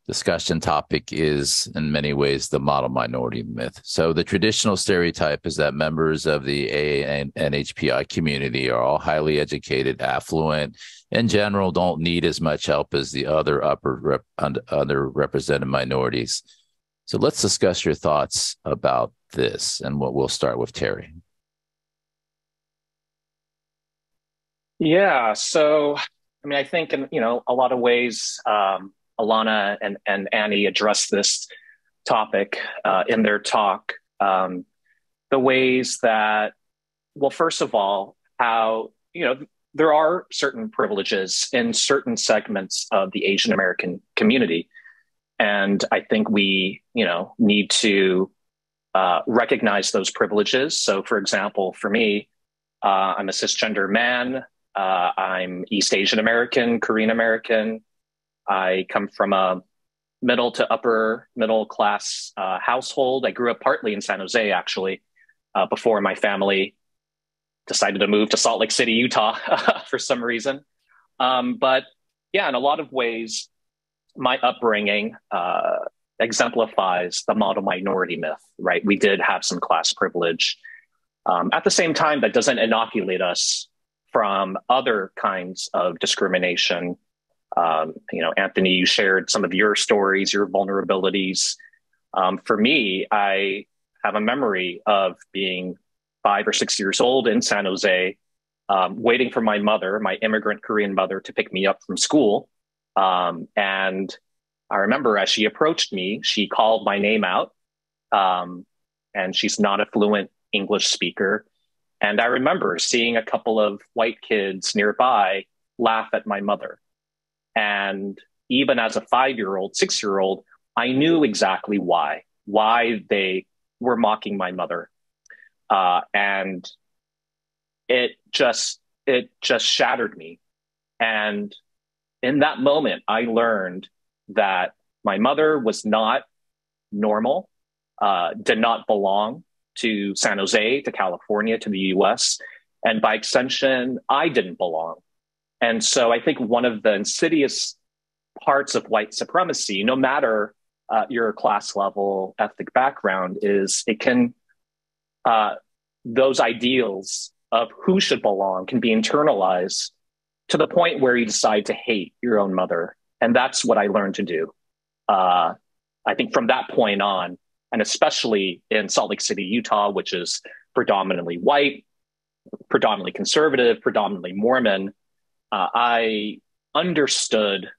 discussion topic is, in many ways, the model minority myth. So the traditional stereotype is that members of the AA and NHPI community are all highly educated, affluent, in general don't need as much help as the other upper rep, underrepresented minorities. So let's discuss your thoughts about this, and what we'll start with Terry. Yeah, so I mean, I think in you know a lot of ways, um, Alana and and Annie addressed this topic uh, in their talk. Um, the ways that, well, first of all, how you know there are certain privileges in certain segments of the Asian American community. And I think we, you know, need to uh, recognize those privileges. So, for example, for me, uh, I'm a cisgender man. Uh, I'm East Asian American, Korean American. I come from a middle to upper middle class uh, household. I grew up partly in San Jose, actually, uh, before my family decided to move to Salt Lake City, Utah [laughs] for some reason. Um, but yeah, in a lot of ways, my upbringing uh, exemplifies the model minority myth, right? We did have some class privilege. Um, at the same time, that doesn't inoculate us from other kinds of discrimination. Um, you know, Anthony, you shared some of your stories, your vulnerabilities. Um, for me, I have a memory of being five or six years old in San Jose, um, waiting for my mother, my immigrant Korean mother, to pick me up from school. Um, and I remember as she approached me, she called my name out. Um, and she's not a fluent English speaker. And I remember seeing a couple of white kids nearby laugh at my mother. And even as a five year old, six year old, I knew exactly why, why they were mocking my mother uh, and it just it just shattered me. And in that moment, I learned that my mother was not normal, uh, did not belong to San Jose, to California, to the US. And by extension, I didn't belong. And so I think one of the insidious parts of white supremacy, no matter uh, your class level, ethnic background, is it can, uh, those ideals of who should belong can be internalized to the point where you decide to hate your own mother. And that's what I learned to do. Uh, I think from that point on, and especially in Salt Lake City, Utah, which is predominantly white, predominantly conservative, predominantly Mormon, uh, I understood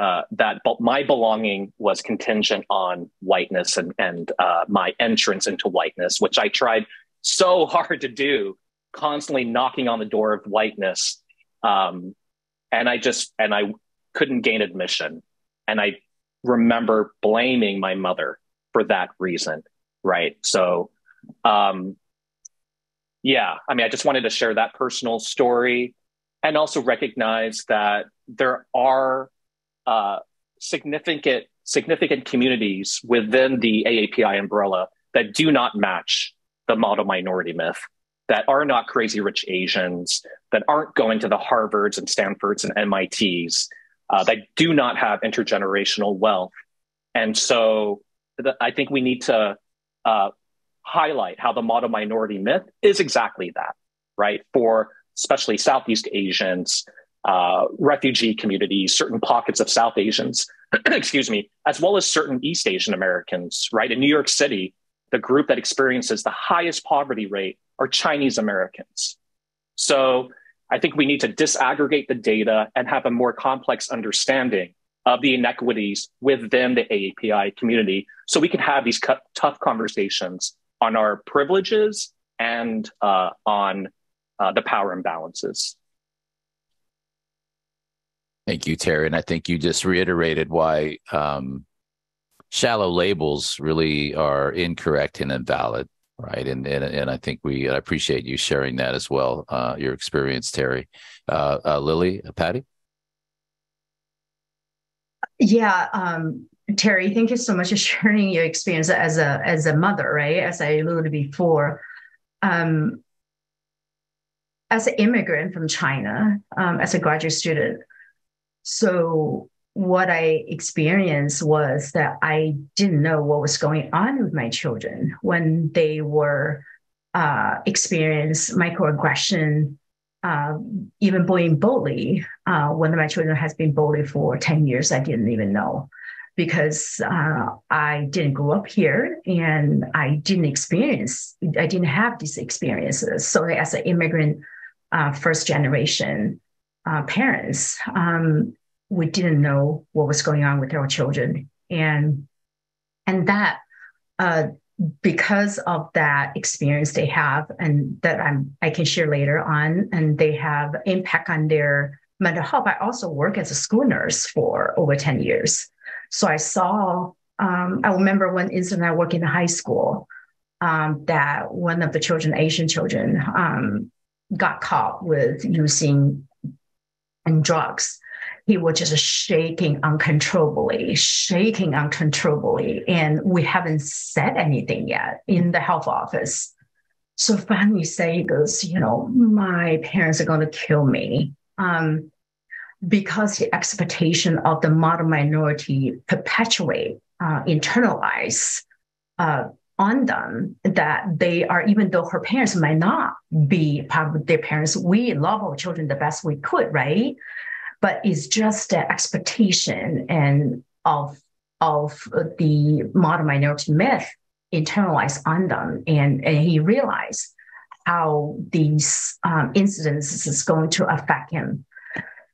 uh, that my belonging was contingent on whiteness and, and uh, my entrance into whiteness, which I tried so [laughs] hard to do, constantly knocking on the door of whiteness. Um, and I just, and I couldn't gain admission. And I remember blaming my mother for that reason. Right. So, um, yeah, I mean, I just wanted to share that personal story and also recognize that there are uh, significant significant communities within the AAPI umbrella that do not match the model minority myth, that are not crazy rich Asians, that aren't going to the Harvards and Stanfords and MITs, uh, that do not have intergenerational wealth. And so I think we need to uh, highlight how the model minority myth is exactly that, right? For especially Southeast Asians, uh, refugee communities, certain pockets of South Asians, [clears throat] excuse me, as well as certain East Asian Americans, right? In New York City, the group that experiences the highest poverty rate are Chinese Americans. So I think we need to disaggregate the data and have a more complex understanding of the inequities within the AAPI community so we can have these tough conversations on our privileges and uh, on uh, the power imbalances. Thank you, Terry. And I think you just reiterated why um, shallow labels really are incorrect and invalid right? And and and I think we I appreciate you sharing that as well, uh, your experience, Terry. Uh, uh, Lily, uh, Patty. Yeah, um, Terry, thank you so much for [laughs] sharing your experience as a as a mother, right? As I alluded before, um, as an immigrant from China, um, as a graduate student, so what I experienced was that I didn't know what was going on with my children when they were uh, microaggression, uh, even bullying bully. Uh, one of my children has been bullied for 10 years. I didn't even know because uh, I didn't grow up here and I didn't experience, I didn't have these experiences. So as an immigrant, uh, first generation uh, parents, um, we didn't know what was going on with our children. And and that uh, because of that experience they have and that i'm i can share later on and they have impact on their mental health i also work as a school nurse for over 10 years. So i saw um, i remember one incident i worked in high school um, that one of the children asian children um, got caught with using drugs he was just shaking uncontrollably, shaking uncontrollably. And we haven't said anything yet in the health office. So finally say he goes, you know, my parents are going to kill me. Um, because the expectation of the model minority perpetuate, uh, internalize uh, on them that they are, even though her parents might not be part of their parents, we love our children the best we could, right? but it's just the expectation and of of the model minority myth internalized on them, and, and he realized how these um, incidents is going to affect him.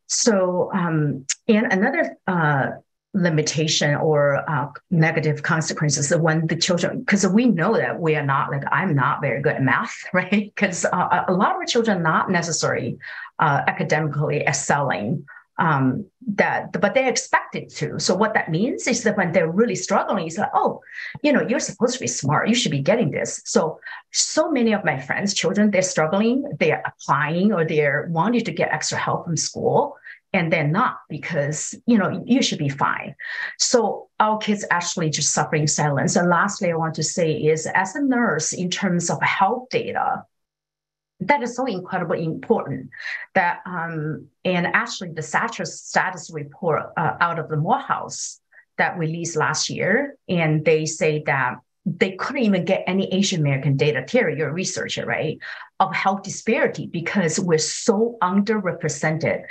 So, um, and another uh, limitation or uh, negative consequences when the children, because we know that we are not like I'm not very good at math, [laughs] right? Because uh, a lot of our children not necessarily uh, academically excelling um, that but they expect it to. So what that means is that when they're really struggling, it's like, oh, you know, you're supposed to be smart. You should be getting this. So so many of my friends' children, they're struggling, they're applying or they're wanting to get extra help from school. And they're not because you know you should be fine. So our kids actually just suffering silence. And lastly, I want to say is as a nurse, in terms of health data, that is so incredibly important that um, and actually the status status report uh, out of the Morehouse that we released last year and they say that they couldn't even get any Asian American data. Terry, you're a researcher, right? Of health disparity because we're so underrepresented,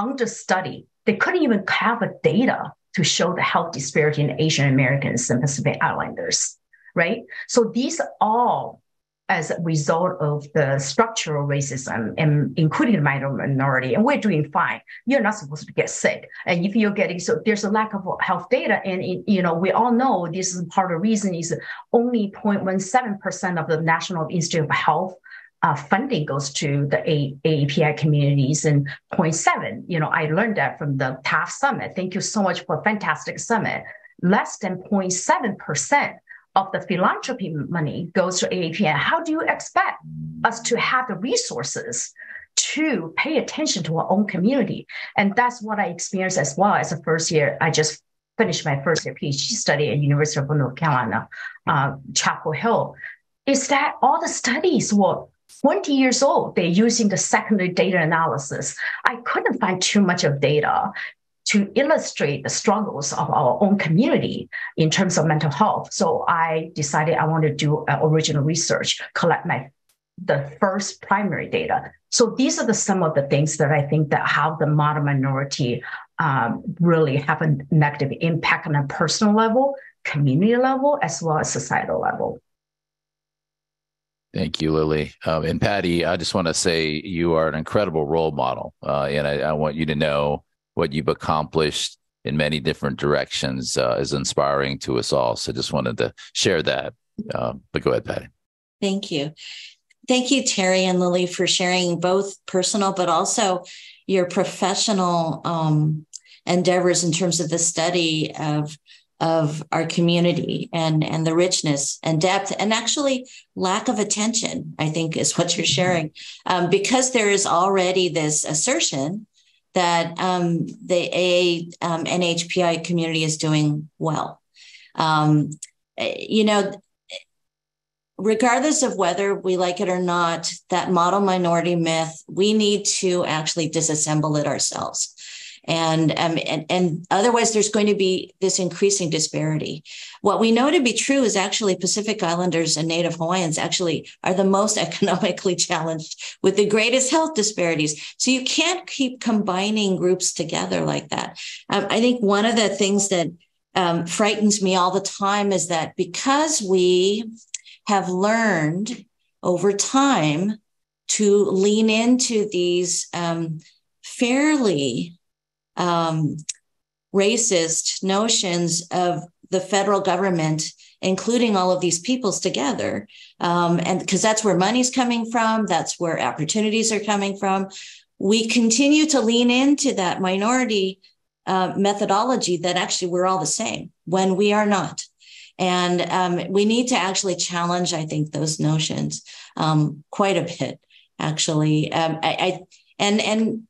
understudied. They couldn't even have a data to show the health disparity in Asian Americans and Pacific Islanders, right? So these all as a result of the structural racism and including the minority, and we're doing fine. You're not supposed to get sick. And if you're getting, so there's a lack of health data. And, it, you know, we all know this is part of the reason is only 0.17% of the National Institute of Health uh, funding goes to the A- AAPI communities and 0.7. You know, I learned that from the TAF summit. Thank you so much for a fantastic summit. Less than 0.7% of the philanthropy money goes to AAPI. How do you expect us to have the resources to pay attention to our own community? And that's what I experienced as well as a first year. I just finished my first year PhD study at University of North Carolina, uh, Chapel Hill. Is that all the studies were 20 years old, they're using the secondary data analysis. I couldn't find too much of data to illustrate the struggles of our own community in terms of mental health. So I decided I want to do uh, original research, collect my the first primary data. So these are the some of the things that I think that how the modern minority um, really have a negative impact on a personal level, community level, as well as societal level. Thank you, Lily. Um, and Patty, I just want to say you are an incredible role model. Uh, and I, I, want you to know what you've accomplished in many different directions uh, is inspiring to us all. So just wanted to share that. Uh, but go ahead, Patty. Thank you. Thank you, Terry and Lily, for sharing both personal but also your professional um, endeavors in terms of the study of of our community and and the richness and depth and actually lack of attention i think is what you're sharing um, because there is already this assertion that um, the AA um, NHPI community is doing well. Um, you know, regardless of whether we like it or not, that model minority myth, we need to actually disassemble it ourselves and um, and and otherwise there's going to be this increasing disparity. What we know to be true is actually Pacific Islanders and Native Hawaiians actually are the most [laughs] economically challenged with the greatest health disparities. So you can't keep combining groups together like that. Um, I think one of the things that um, frightens me all the time is that because we have learned over time to lean into these um, fairly um, racist notions of the federal government including all of these peoples together. Um, and because that's where money's coming from that's where opportunities are coming from. We continue to lean into that minority uh, methodology that actually we're all the same when we are not. And um, we need to actually challenge i think those notions um, quite a bit actually. Um, I, I and and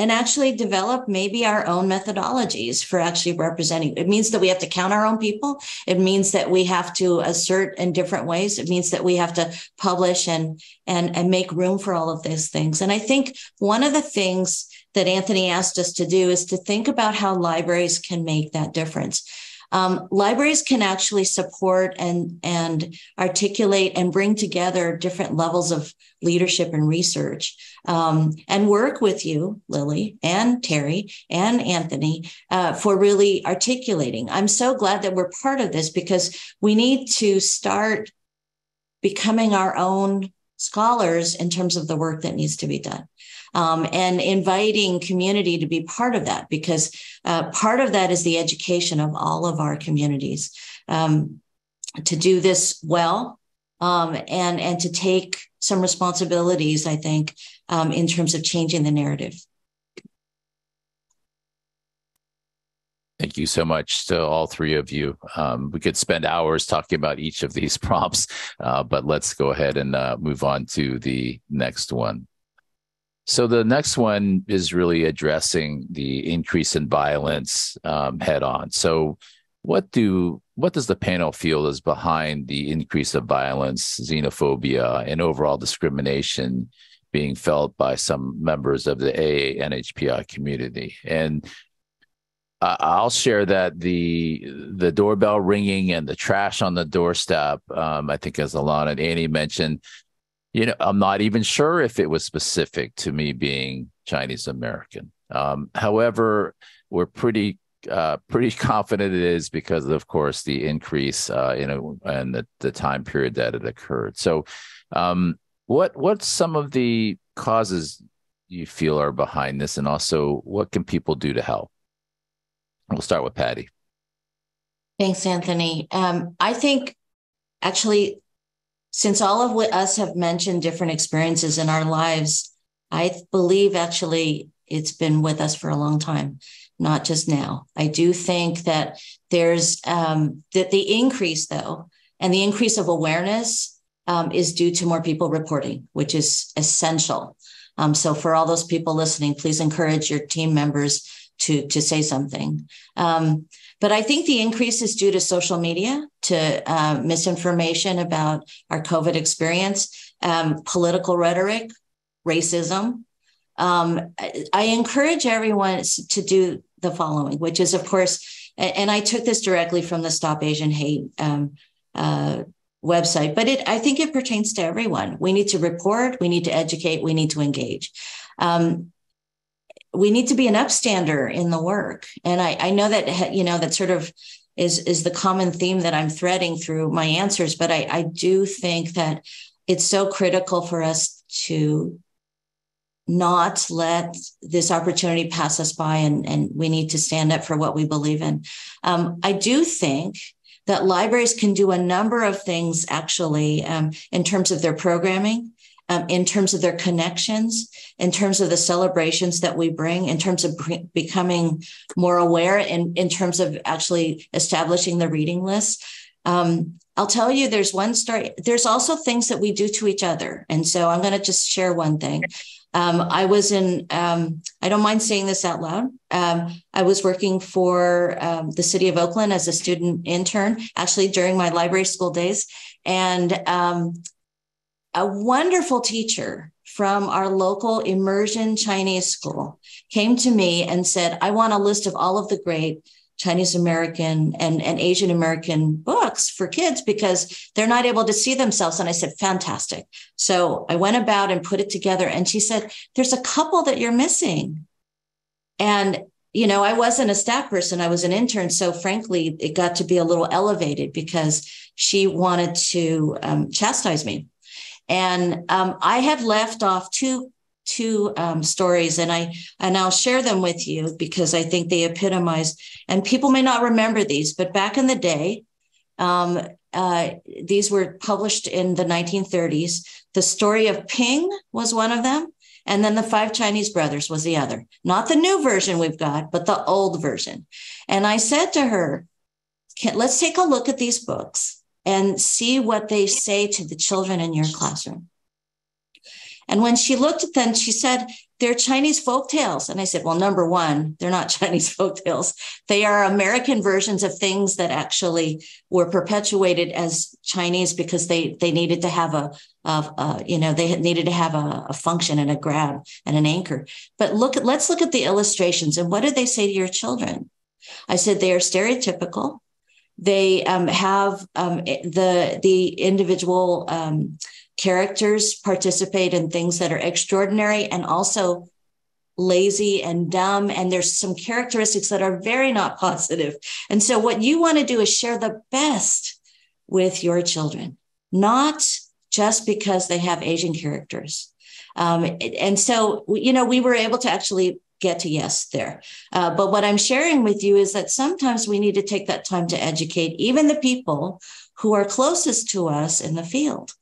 and actually develop maybe our own methodologies for actually representing. It means that we have to count our own people. It means that we have to assert in different ways. It means that we have to publish and and and make room for all of these things. And I think one of the things that Anthony asked us to do is to think about how libraries can make that difference. Um, libraries can actually support and and articulate and bring together different levels of leadership and research um, and work with you, Lily and Terry and Anthony, uh, for really articulating. I'm so glad that we're part of this because we need to start becoming our own scholars in terms of the work that needs to be done. Um, and inviting community to be part of that because uh, part of that is the education of all of our communities um, to do this well um, and and to take some responsibilities, I think, um, in terms of changing the narrative. Thank you so much to all three of you. Um, we could spend hours talking about each of these [laughs] prompts, uh, but let's go ahead and uh, move on to the next one. So the next one is really addressing the increase in violence um, head on. So what do what does the panel feel is behind the increase of violence, xenophobia, and overall discrimination being felt by some members of the AA NHPI community? And I'll share that the the doorbell ringing and the trash on the doorstep. Um, I think as Alana and Annie mentioned, you know, I'm not even sure if it was specific to me being Chinese American. Um, however, we're pretty uh, pretty [laughs] confident it is because of, of course, the increase, uh, you know, and the, the time period that it occurred. So, um, what what's some of the causes you feel are behind this, and also what can people do to help? We'll start with Patty. Thanks, Anthony. Um, I think actually, since all of us have mentioned different experiences in our lives, I believe actually it's been with us for a long time not just now. I do think that there's um, that the increase, though, and the increase of awareness um, is due to more people reporting, which is essential. Um, so, for all those people listening, please encourage your team members to to say something. Um, but I think the increase is due to social media, to uh, misinformation about our COVID experience, um, political rhetoric, racism, um, I, encourage everyone to do the following, which is, of course, and I took this directly from the Stop Asian Hate um, uh, website, but it I think it pertains to everyone. We need to report, we need to educate, we need to engage. Um, we need to be an upstander in the work, and I, I know that you know that sort of is is the common theme that I'm threading through my answers. But I, I do think that it's so critical for us to not let this opportunity pass us by and, and we need to stand up for what we believe in. Um, I do think that libraries can do a number of things actually um, in terms of their programming. Um, in terms of their connections, in terms of the celebrations that we bring, in terms of becoming more aware, in, in terms of actually establishing the reading list. Um, I'll tell you, there's one story. There's also things that we do to each other. And so I'm going to just share one thing. Um, I was in, um, I don't mind saying this out loud. Um, I was working for um, the city of Oakland as a student intern, actually during my library school days. And um, a wonderful teacher from our local immersion Chinese school came to me and said, I want a list of all of the great Chinese American and, and Asian American books for kids because they're not able to see themselves. And I said, fantastic. So I went about and put it together. And she said, there's a couple that you're missing. And, you know, I wasn't a staff person, I was an intern. So frankly, it got to be a little elevated because she wanted to um, chastise me. And um, I had left off two two um, stories and i and i'll share them with you because i think they epitomize and people may not remember these but back in the day um, uh, these were published in the 1930s the story of ping was one of them and then the five chinese brothers was the other. Not the new version we've got but the old version. And i said to her let's take a look at these books and see what they say to the children in your classroom and when she looked at them, she said, they're Chinese folk tales. And I said, well, number one, they're not [laughs] Chinese folk tales. They are American versions of things that actually were perpetuated as Chinese because they, they needed to have a, a, a you know, they needed to have a, a, function and a grab and an anchor. But look at, let's look at the illustrations. And what do they say to your children? I said, they are stereotypical. They um, have um, the, the individual, um, characters participate in things that are extraordinary and also lazy and dumb. And there's some characteristics that are very not. [laughs] And so, what you want to do is share the best with your children, not just because they have Asian characters. Um, and so, you know, we were able to actually get to yes there. Uh, but what I'm sharing with you is that sometimes we need to take that time to educate even the people who are closest to us in the field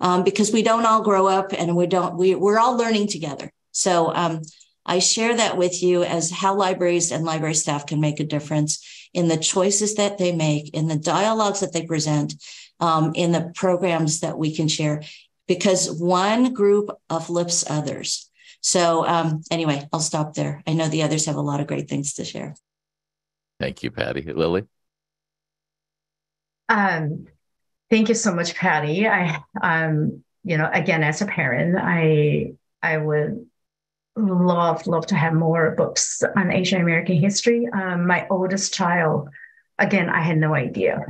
um, because we don't all grow up and we don't we, we're all learning together so um, i share that with you as how libraries and library staff can make a difference in the choices that they make in the dialogues that they present um, in the programs that we can share because one group uplifts others so um, anyway i'll stop there i know the others have a lot of great things to share thank you patty lily Um, thank you so much, Patty. I, um, you know, again, as a parent, I, I would love, love to have more books on Asian American history. Um, my oldest child, again, I had no idea.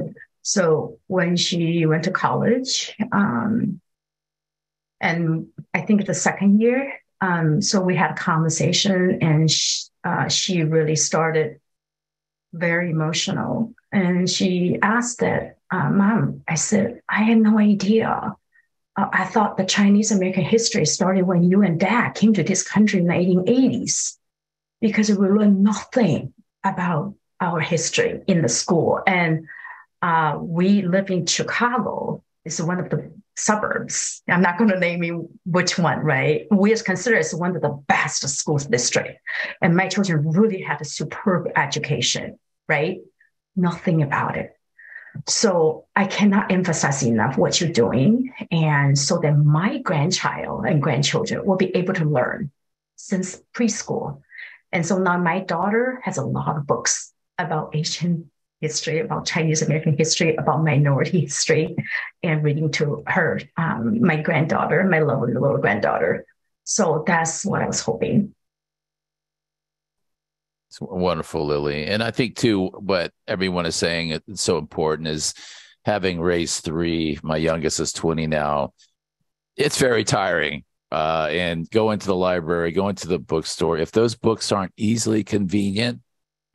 So when she went to college, um, and I think the second year, um, so we had a conversation, and she, uh, she really started very emotional. And she asked that, uh, Mom, I said, I had no idea. Uh, I thought the Chinese American history started when you and dad came to this country in the 1880s because we learned nothing about our history in the school. And uh, we live in Chicago. It's one of the suburbs. I'm not going to name you which one, right? We is considered as one of the best schools district. And my children really had a superb education, right? Nothing about it. So I cannot emphasize enough what you're doing. And so that my grandchild and grandchildren will be able to learn since preschool. And so now my daughter has a lot of books about Asian history, about Chinese American history, about minority history, and reading to her, um, my granddaughter, my lovely little granddaughter. So that's what I was hoping. It's wonderful, Lily. And I think, too, what everyone is saying is so important is having raised three, my youngest is 20 now. It's very tiring. Uh, and going to the library, going to the bookstore, if those books aren't easily convenient,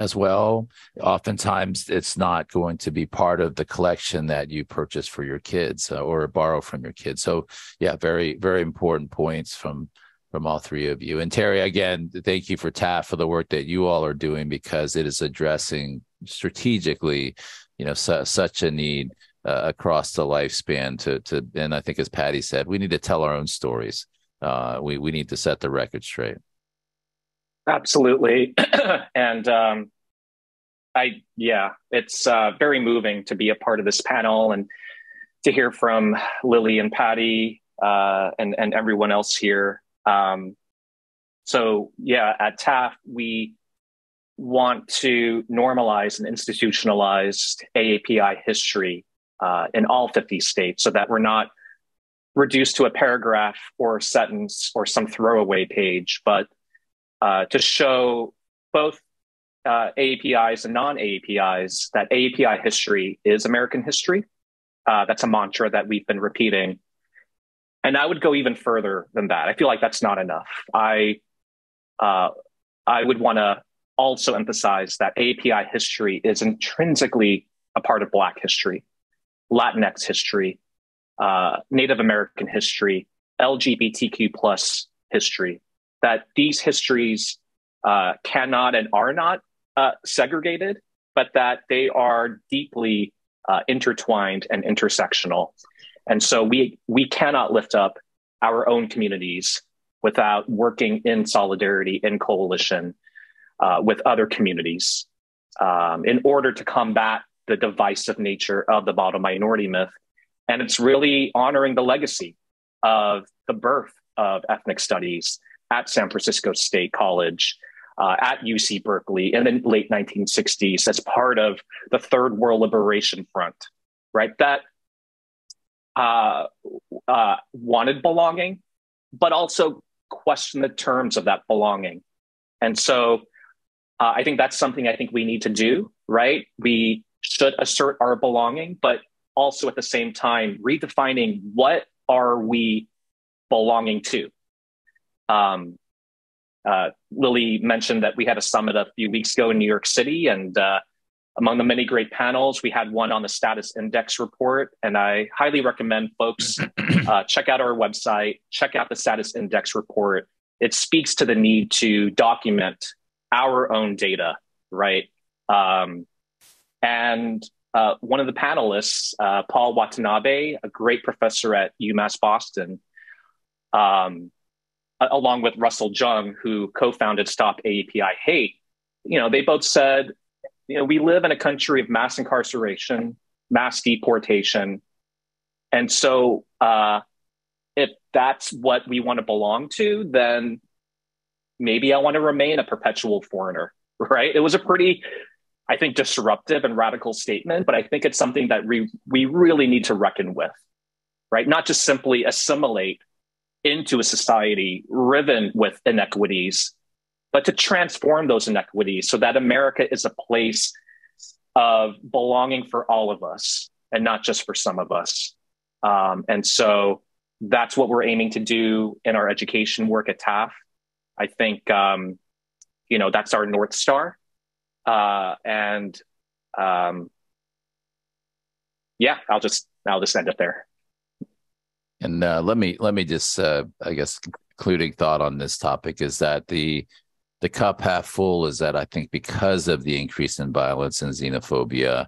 as well. Oftentimes, it's not going to be part of the collection that you purchase for your kids uh, or borrow from your kids. So, yeah, very, very important points from from all three of you. And Terry, again, thank you for TAF for the work that you all are doing because it is addressing strategically, you know, su- such a need uh, across the lifespan. To to, and I think as Patty said, we need to tell our own stories. Uh, we we need to set the record straight. Absolutely. [clears throat] and um, I, yeah, it's uh, very moving to be a part of this panel and to hear from Lily and Patty uh, and, and everyone else here. Um, so, yeah, at TAF, we want to normalize and institutionalize AAPI history uh, in all 50 states so that we're not reduced to a paragraph or a sentence or some throwaway page, but uh, to show both uh, and non AAPIs that AAPI history is American history. Uh, that's a mantra that we've been repeating. And I would go even further than that. I feel like that's not enough. I, uh, I would want to also emphasize that AAPI history is intrinsically a part of Black history, Latinx history, uh, Native American history, LGBTQ plus history, that these histories uh, cannot and are not uh, segregated, but that they are deeply uh, intertwined and intersectional. And so we we cannot lift up our own communities without working in solidarity in coalition uh, with other communities um, in order to combat the divisive nature of the bottom minority myth. And it's really honoring the legacy of the birth of ethnic studies at San Francisco State College, uh, at UC Berkeley in the late 1960s as part of the Third World Liberation Front, right? That uh, uh, wanted belonging, but also questioned the terms of that belonging. And so uh, I think that's something I think we need to do, right? We should assert our belonging, but also at the same time redefining what are we belonging to um, uh, Lily mentioned that we had a summit a few weeks ago in New York City, and uh, among the many great panels, we had one on the STAATUS Index report. And I highly recommend folks [clears throat] uh, check out our website, check out the STAATUS Index report. It speaks to the need to document our own data, right? Um, and uh, one of the panelists, uh, Paul Watanabe, a great professor at UMass Boston, um, along with Russell Jeung, who co-founded Stop AAPI Hate, you know, they both said, you know, we live in a country of mass incarceration, mass deportation, and so uh, if that's what we want to belong to, then maybe I want to remain a perpetual foreigner, [laughs] right? It was a pretty I think, disruptive and radical statement, but I think it's something that we, we really need to reckon with, right? Not just simply assimilate into a society riven with inequities, but to transform those inequities so that America is a place of belonging for all of us and not just for some of us. Um, and so that's what we're aiming to do in our education work at TAF. I think, um, you know, that's our North Star. Uh, and um, yeah, I'll just, I'll just end it there. And uh, let me let me just uh, I guess concluding thought on this topic is that the the cup half full is that I think because of the increase in violence and xenophobia,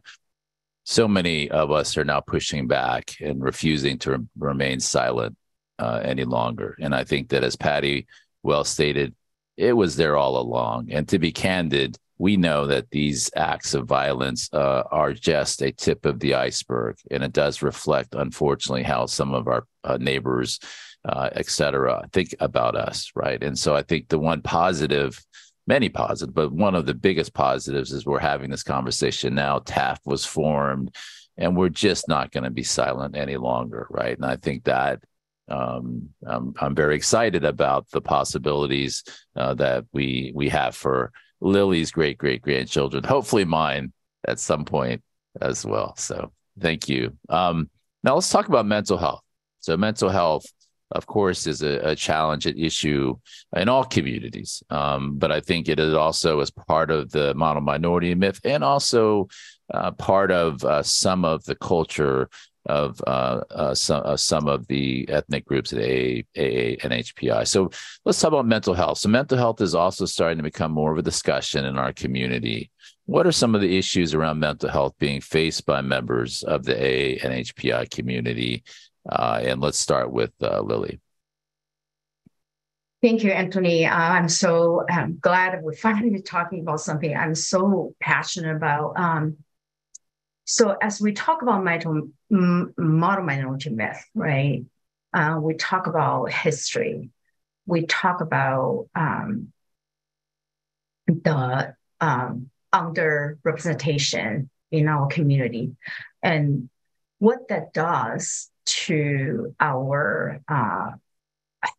so many of us are now pushing back and refusing to re- remain silent uh, any longer. And I think that as Patty well stated, it was there all along. And to be candid, we know that these acts of violence uh, are just a tip of the iceberg, and it does reflect, unfortunately, how some of our uh, neighbors, uh, et cetera, think about us, right? And so I think the one positive, many positive, but one of the biggest positives is we're having this conversation now. TAF was formed, and we're just not going to be silent any longer, right? And I think that um, I'm, I'm very excited about the possibilities uh, that we we have for Lily's great great grandchildren, hopefully mine at some point as well. So thank you. Um, now let's talk about mental health. So mental health, of course, is a, a challenge, an issue in all communities. Um, but I think it is also as part of the model minority myth and also uh, part of uh, some of the culture of uh, uh, some, uh, some of the ethnic groups at AA, AA and HPI. So let's talk about mental health. So mental health is also starting to become more of a discussion in our community. What are some of the issues around mental health being faced by members of the AA and HPI community? Uh, and let's start with uh, Lily. Thank you, Anthony. Uh, I'm so um, glad we're [laughs] finally talking about something I'm so passionate about. Um, so as we talk about model, model minority myth, right? Uh, we talk about history. We talk about um, the um, underrepresentation in our community, and what that does to our uh,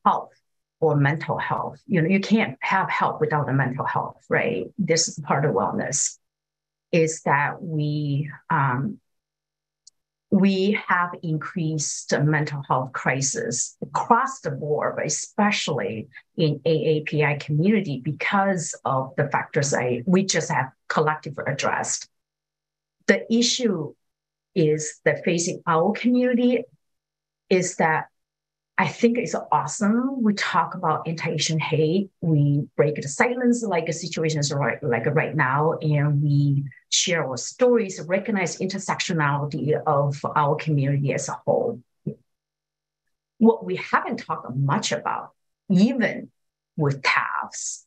health or mental health. You know, you can't have health without the mental health, right? This is part of wellness is that we um, we have increased mental health crisis across the board, but especially in AAPI community because of the factors I we just have collectively addressed. The issue is that facing our community is that I think it's awesome. We talk about anti-Asian hate. We break the silence like situations right like right now, and we share our stories, recognize intersectionality of our community as a whole. What we haven't talked much about, even with TAFs,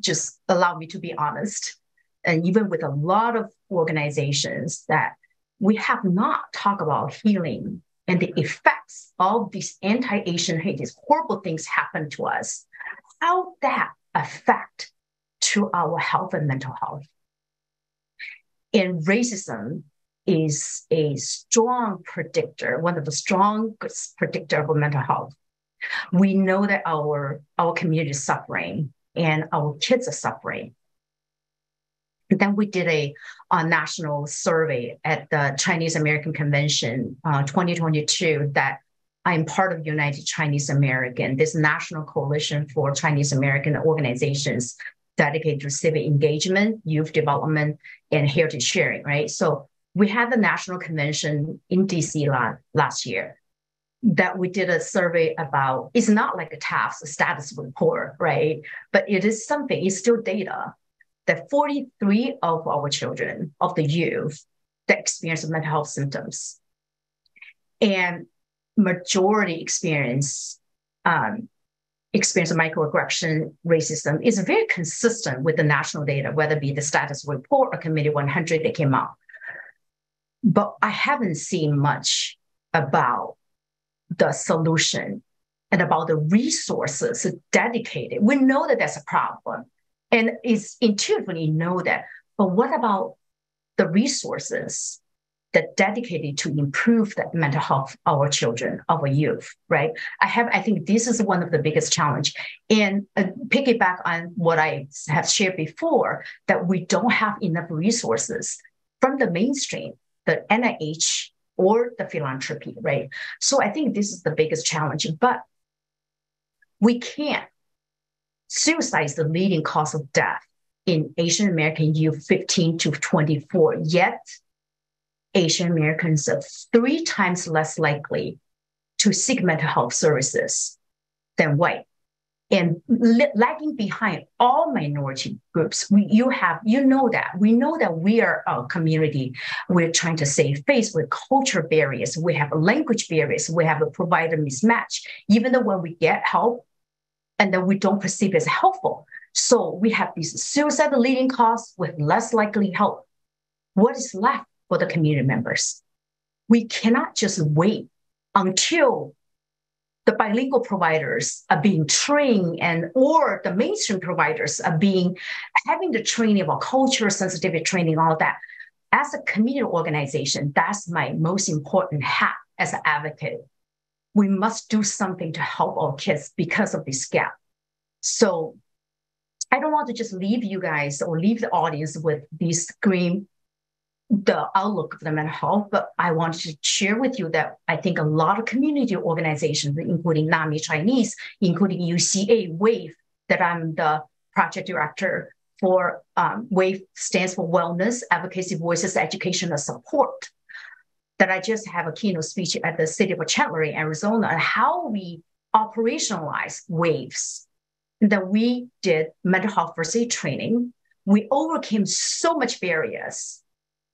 just allow me to be honest, and even with a lot of organizations that we have not talked about healing and the effects of these anti-Asian hate, these horrible things happen to us, how that affect to our health and mental health. And racism is a strong predictor, one of the strongest predictor of mental health. We know that our, our community is suffering and our kids are suffering. Then we did a, a, national survey at the Chinese American Convention uh, 2022 that I'm part of United Chinese American, this national coalition for Chinese American organizations dedicated to civic engagement, youth development, and heritage sharing, right? So we had the national convention in DC la- last year that we did a survey about. It's not like a task, a status report, right? But it is something, it's still data that 43 of our children, of the youth, that experience mental health symptoms. And majority experience um, experience of microaggression racism is very consistent with the national data, whether it be the status report or committee 100 that came out. But I haven't seen much about the solution and about the resources dedicated. We know that that's a problem and it's intuitively know that. But what about the resources that dedicated to improve the mental health of our children, our youth, right? I have, I think this is one of the biggest challenge. And uh, piggyback on what I have shared before, that we don't have enough resources from the mainstream, the NIH or the philanthropy, right? So I think this is the biggest challenge, but we can't. Suicide is the leading cause of death in Asian American youth 15 to 24, yet Asian Americans are three times less likely to seek mental health services than white. And lagging behind all minority groups, we, you have you know that we know that we are a community. We're trying to save face with culture barriers. We have language barriers. We have a provider mismatch. Even though when we get help, and then we don't perceive as helpful. So we have these suicide leading cause with less likely help. What is left? for the community members. We cannot just wait until the bilingual providers are being trained and or the mainstream providers are being having the training about culture sensitivity training all that as a community organization that's my most important hat as an advocate we must do something to help our kids because of this gap so i don't want to just leave you guys or leave the audience with this green the outlook of the mental health, but I wanted to share with you that I think a lot of community organizations, including NAMI Chinese, including UCA WAVE, that I'm the project director for um, WAVE stands for Wellness, Advocacy, Voices, Education, and Support. That I just have a keynote speech at the city of Chandler, in Arizona, on how we operationalize WAVES. That we did mental health aid training. We overcame so much barriers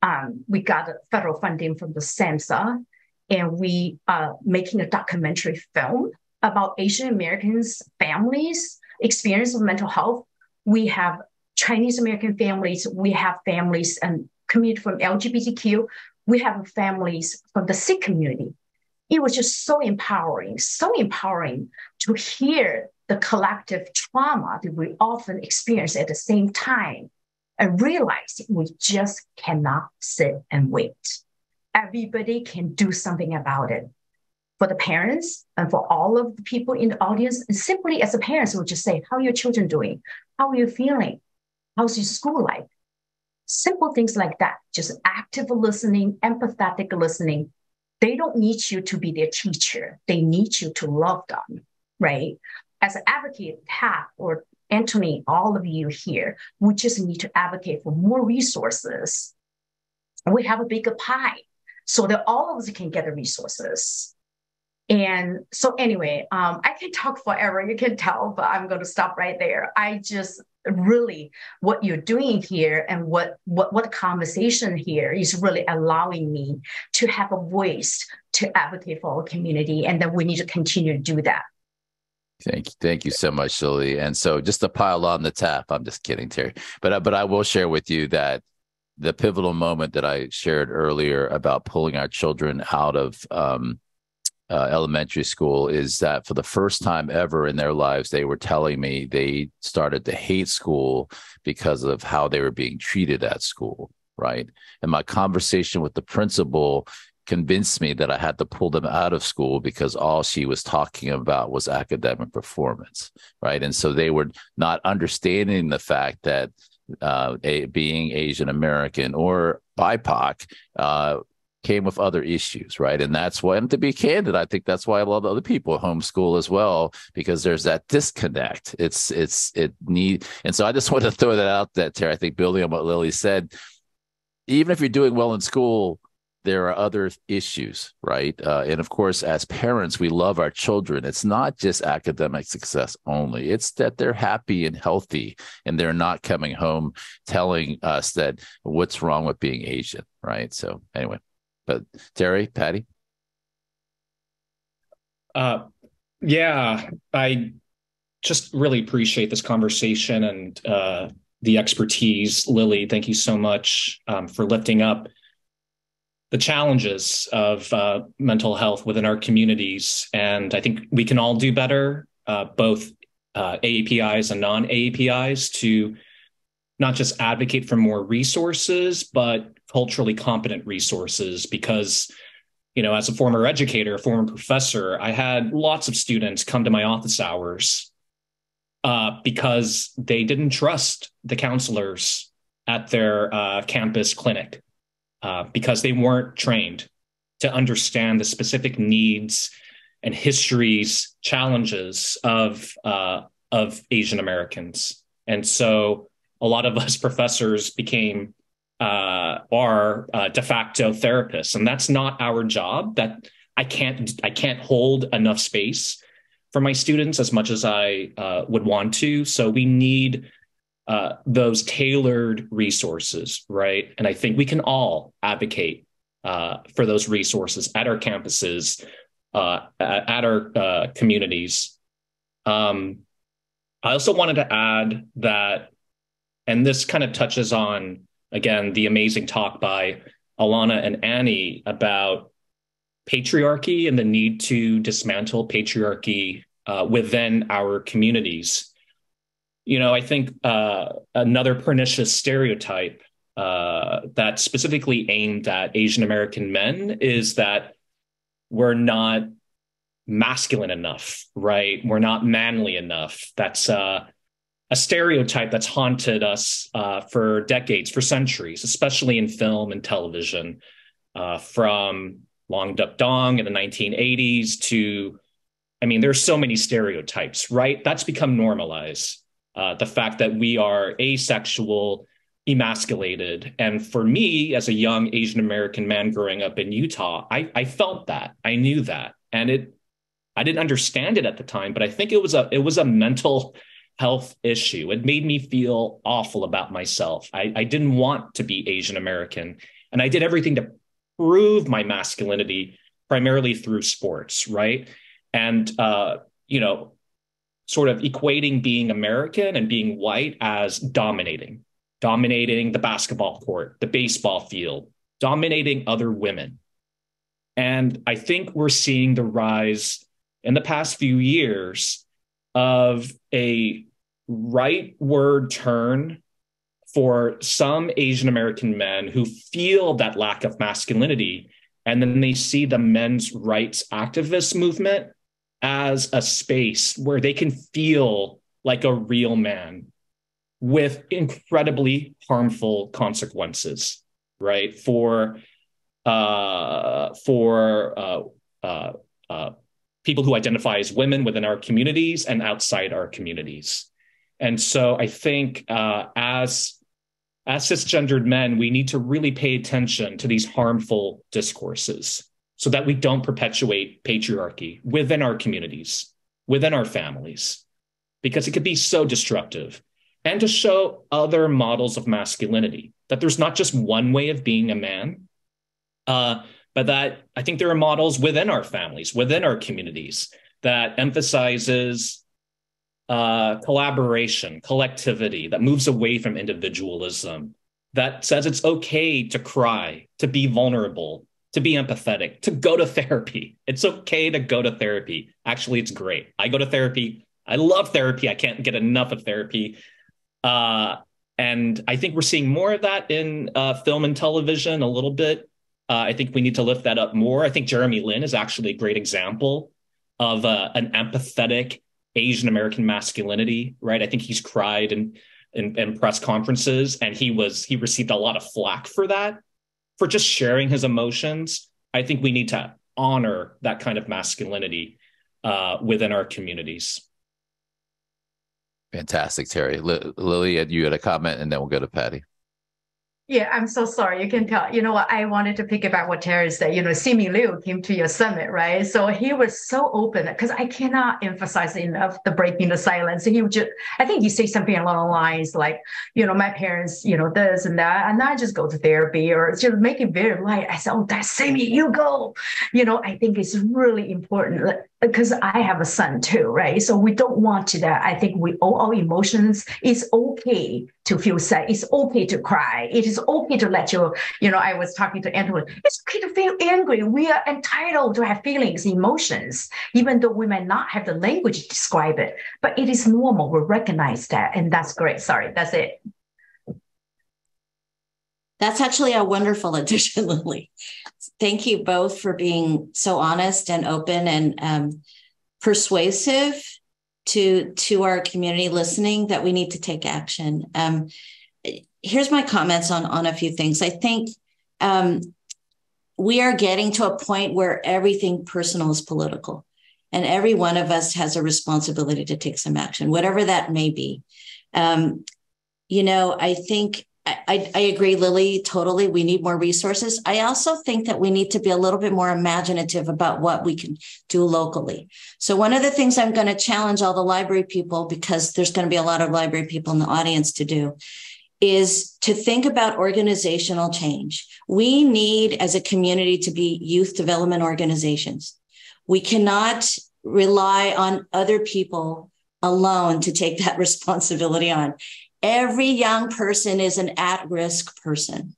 um, we got federal funding from the SAMHSA, and we are making a documentary film about Asian Americans' families' experience of mental health. We have Chinese American families, we have families and community from LGBTQ, we have families from the Sikh community. It was just so empowering, so empowering to hear the collective trauma that we often experience at the same time and realize we just cannot sit and wait. Everybody can do something about it. For the parents and for all of the people in the audience, and simply as a parent, would just say, How are your children doing? How are you feeling? How's your school life? Simple things like that, just active listening, empathetic listening. They don't need you to be their teacher. They need you to love them, right? As an advocate, TAF or Anthony, all of you here, we just need to advocate for more resources. We have a bigger pie so that all of us can get the resources. And so, anyway, um, I can talk forever. You can tell, but I'm going to stop right there. I just really what you're doing here and what what what conversation here is really allowing me to have a voice to advocate for our community, and then we need to continue to do that. Thank you, thank you so much, Lily. And so, just to pile on the tap, I'm just kidding, Terry. But uh, but I will share with you that the pivotal moment that I shared earlier about pulling our children out of um, uh, elementary school is that for the first time ever in their lives, they were telling me they started to hate school because of how they were being treated at school. Right. And my conversation with the principal convinced me that I had to pull them out of school because all she was talking about was academic performance, right? And so they were not understanding the fact that uh, a, being Asian American or BIPOC uh, came with other issues, right? And that's why, and to be candid, I think that's why a lot of other people homeschool as well because there's that disconnect. It's it's it need, and so I just [laughs] want to throw that out there, Terry. I think building on what Lily said, even if you're doing well in school, there are other issues, right? Uh, and of course, as parents, we love our children. It's not just academic success only, it's that they're happy and healthy and they're not coming home telling us that what's wrong with being Asian, right? So, anyway, but Terry, Patty? Uh, yeah, I just really appreciate this conversation and uh, the expertise. Lily, thank you so much um, for lifting up the challenges of uh, mental health within our communities. And I think we can all do better, uh, both uh, AAPIs and non AAPIs, to not just advocate for more resources, but culturally competent resources because you know, as a former educator, former professor, I had lots of students come to my office hours uh, because they didn't trust the counselors at their uh, campus clinic uh, because they weren't trained to understand the specific needs and histories, challenges of uh, of Asian Americans, and so a lot of us [laughs] professors became uh, are uh, de facto therapists, and that's not our job. That I can't I can't hold enough space for my students as much as I uh, would want to. So we need uh, those tailored resources, right? And I think we can all advocate uh, for those resources at our campuses, uh, at, our communities. Um, I also wanted to add that, and this kind of touches on again, the amazing talk by Alana and Annie about patriarchy and the need to dismantle patriarchy uh, within our communities. You know, I think uh, another pernicious stereotype uh, that's specifically aimed at Asian American men is that we're not masculine enough, right? We're not manly enough. That's uh, a stereotype that's haunted us uh, for decades, for centuries, especially in film and television, uh, from Long Duk Dong in the 1980s to, I mean, there's so many stereotypes, right? That's become normalized. Uh, the fact that we are asexual, emasculated. And for me, as a young Asian American man growing up in Utah, I, I felt that. I knew that. And it, I didn't understand it at the time, but I think it was a, it was a mental health issue. It made me feel awful about myself. I, I didn't want to be Asian American. And I did everything to prove my masculinity primarily through sports, right? And, uh, you know, sort of equating being American and being white as dominating, dominating the basketball court, the baseball field, dominating other women. And I think we're seeing the rise in the past few years of a right word turn for some Asian American men who feel that lack of masculinity. And then they see the men's rights activist movement as a space where they can feel like a real man with incredibly harmful consequences, right? For uh, for uh, uh, uh people who identify as women within our communities and outside our communities. And so I think uh, as as cisgendered men, we need to really pay attention to these harmful discourses so that we don't perpetuate patriarchy within our communities, within our families, because it could be so destructive. And to show other models of masculinity that there's not just one way of being a man, uh, but that I think there are models within our families, within our communities that emphasizes uh, collaboration, collectivity that moves away from individualism, that says it's okay to cry, to be vulnerable, to be empathetic, to go to [laughs] therapy. It's okay to go to therapy. Actually, it's great. I go to therapy. I love therapy. I can't get enough of therapy. Uh, and I think we're seeing more of that in uh, film and television a little bit. Uh, I think we need to lift that up more. I think Jeremy Lin is actually a great example of uh, an empathetic, Asian American masculinity, right? I think he's cried in, in, in press conferences, and he was he received a lot of flack for that, for just sharing his emotions. I think we need to honor that kind of masculinity uh, within our communities. Fantastic, Terry. L- Lily, you had a comment, and then we'll go to Patty. Yeah, I'm so sorry. You can tell. You know what? I wanted to pick about what Terry said. You know, Simu Liu came to your summit, right? So he was so open because I cannot emphasize enough the breaking the silence. He would just, I think he say something along the lines like, you know, my parents, you know, this and that, and I just go to therapy or just make it very light. I said, oh, that's Simu, you go. You know, I think it's really important because I have a son too, right? So we don't want to that. I think we all our emotions. It's okay to feel sad. It's okay to cry. It is okay to let your, you know, I was talking to Anthony. It's okay to feel angry. We are entitled to have feelings, emotions, even though we may not have the language to describe it. But it is normal. We recognize that, and that's great. Sorry, that's it. That's actually a wonderful [laughs] addition, Lily. Thank you both for being so honest and open and um, persuasive to to our community listening that we need to take action. Um, here's my comments on on a few things. I think um, we are getting to a point where everything personal is political, and every one of us has a responsibility to take some action, whatever that may be. Um, you know, I think I, I, agree, Lily, totally. We need more resources. I also think that we need to be a little bit more imaginative about what we can do locally. So, one of the things I'm going to challenge all the library people, because there's going to be a lot of library people in the audience to do, is to think about organizational change. We need, as a community, to be youth development organizations. We cannot rely on other people alone to take that [laughs] responsibility on. Every young person is an at risk person,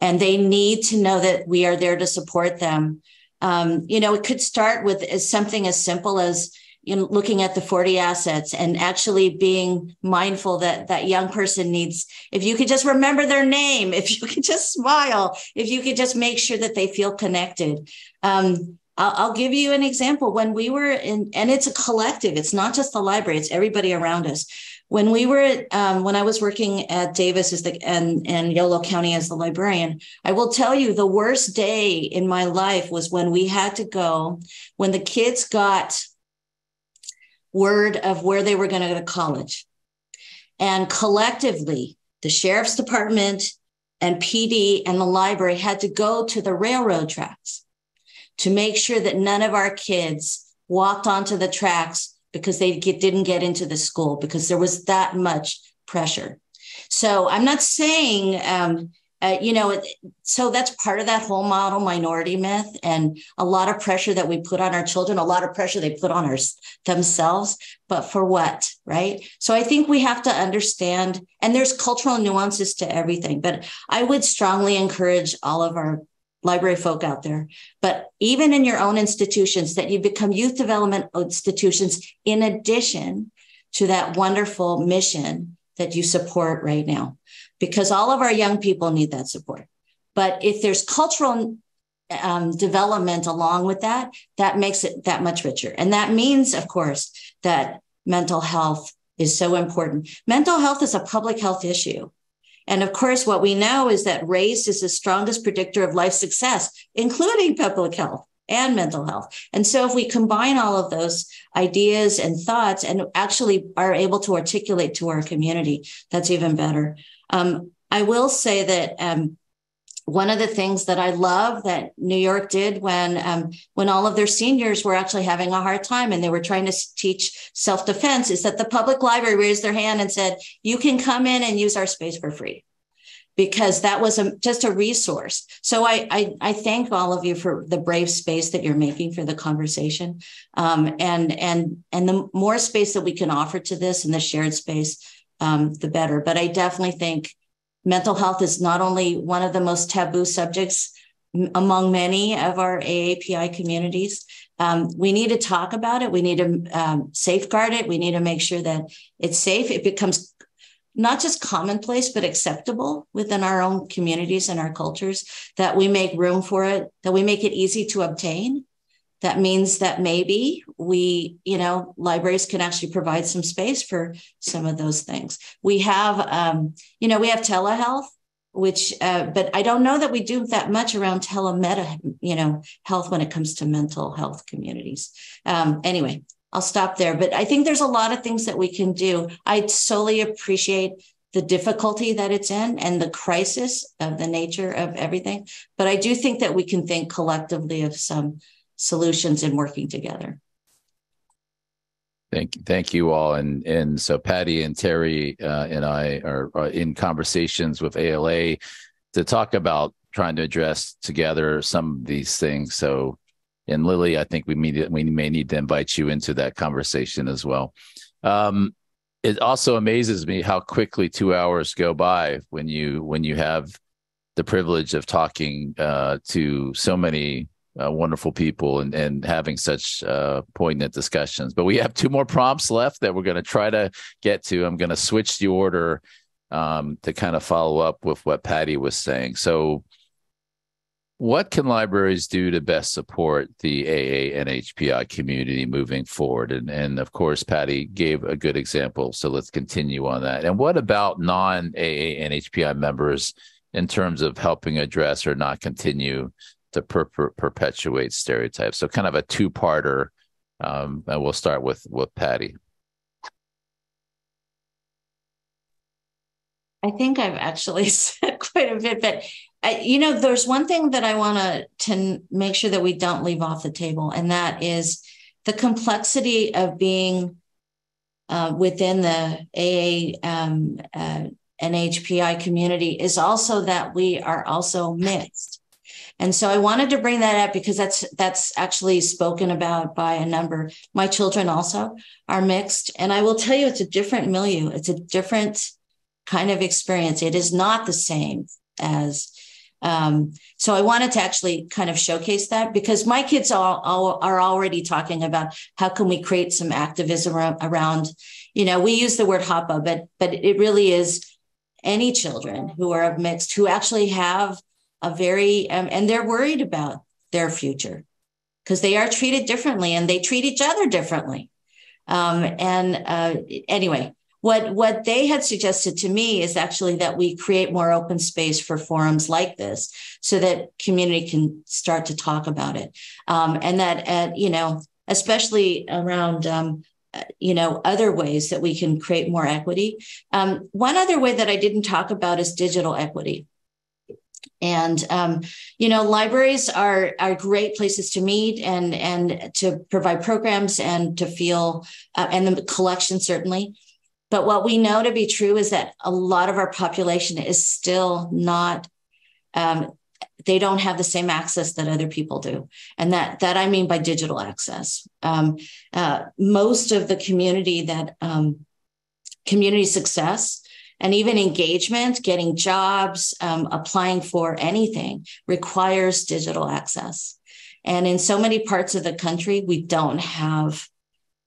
and they need to know that we are there to support them. Um, you know, it could start with something as simple as you know, looking at the 40 assets and actually being mindful that that young person needs if you could just remember their name if you could just smile if you could just make sure that they feel connected. Um, I'll, I'll, give you an example. When we were in and it's a collective it's not just the library it's everybody around us when we were um, when i was working at davis as the and, and yolo county as the librarian i will tell you the worst day in my life was when we had to go when the kids got word of where they were going to go to college. And collectively the sheriff's department and pd and the library had to go to the railroad tracks to make sure that none of our kids walked onto the tracks because they get, didn't get into the school because there was that much pressure. So I'm not saying, um, uh, you know, so that's part of that whole model minority myth and a lot of pressure that we put on our children, a lot of pressure they put on our, themselves, but for what, right? So I think we have to understand, and there's cultural nuances to everything, but I would strongly encourage all of our library folk out there, but even in your own institutions, that you become youth development institutions in addition to that wonderful mission that you support right now, because all of our young people need that support. But if there's cultural um, development along with that, that makes it that much richer. And that means, of course, that mental health is so important. Mental health is a public health issue. And of course, what we know is that race is the strongest predictor of life success, including public health and mental health. And so if we combine all of those ideas and thoughts and actually are able to articulate to our community, that's even better. Um, I will say that um, one of the things that I love that New York did when um, when all of their seniors were actually having a hard time and they were trying to teach self defense is that the public library raised their hand and said, "You can come in and use our space for free." Because that was a, just a resource. So I, I, I thank all of you for the brave space that you're making for the conversation, um, and and and the more space that we can offer to this and the shared space, um, the better. But I definitely think mental health is not only one of the most taboo subjects among many of our AAPI communities. Um, we need to talk about it. We need to um, safeguard it. We need to make sure that it's safe. It becomes not just commonplace, but acceptable within our own communities and our cultures, that we make room for it, that we make it easy to obtain, that means that maybe we, you know, libraries can actually provide some space for some of those things. We have, um, you know, we have telehealth, which, uh, but I don't know that we do that much around telemeta, you know, health when it comes to mental health communities. Um, anyway, I'll stop there. But I think there's a lot of things that we can do. I solely appreciate the difficulty that it's in and the crisis of the nature of everything. But I do think that we can think collectively of some solutions and working together. Thank you, thank you all, and and so Patty and Terry uh, and I are, are, in conversations with ALA to talk about trying to address together some of these things. So, and Lily, I think we may we may need to invite you into that conversation as well. Um, it also amazes me how quickly two hours go by when you when you have the privilege of talking uh, to so many uh, wonderful people and, and having such uh, poignant discussions. But we have two more prompts left that we're going to try to get to. I'm going to switch the order um, to kind of follow up with what Patty was saying. So, what can libraries do to best support the AA and HPI community moving forward? And, and of course, Patty gave a good example. So let's continue on that. And what about non AA and HPI members in terms of helping address or not continue to per- per- perpetuate stereotypes? So, kind of a two parter. Um, and we'll start with, with Patty. I think I've actually [laughs] said quite a bit, but uh, you know, there's one thing that I want to to make sure that we don't leave off the table, and that is the complexity of being uh, within the AA um, uh, NHPI community is also that we are also mixed. And so I wanted to bring that up because that's that's actually spoken about by a number. My children also are mixed, and I will tell you, it's a different milieu. It's a different kind of experience. It is not the same as. Um, so I wanted to actually kind of showcase that because my kids are, are already talking about how can we create some activism around, you know, we use the word HAPA, but but it really is any children who are of mixed who actually have a very um, and they're worried about their future because they are treated differently and they treat each other differently. Um, and uh, anyway, what what they had suggested to me is actually that we create more open space for forums like this so that community can start to talk about it. Um, and that uh, you know especially around um, uh, you know other ways that we can create more equity. Um, one other way that i didn't talk about is digital equity and um, you know libraries are are great places to meet and and to provide programs and to feel uh, and the collection certainly but what we know to be true is that a lot of our population is still not, um, they don't have the same access that other people do. And that, that I mean by digital access. Um, uh, most of the community that um, community success and even engagement, getting jobs, um, applying for anything requires digital access. And in so many parts of the country, we don't have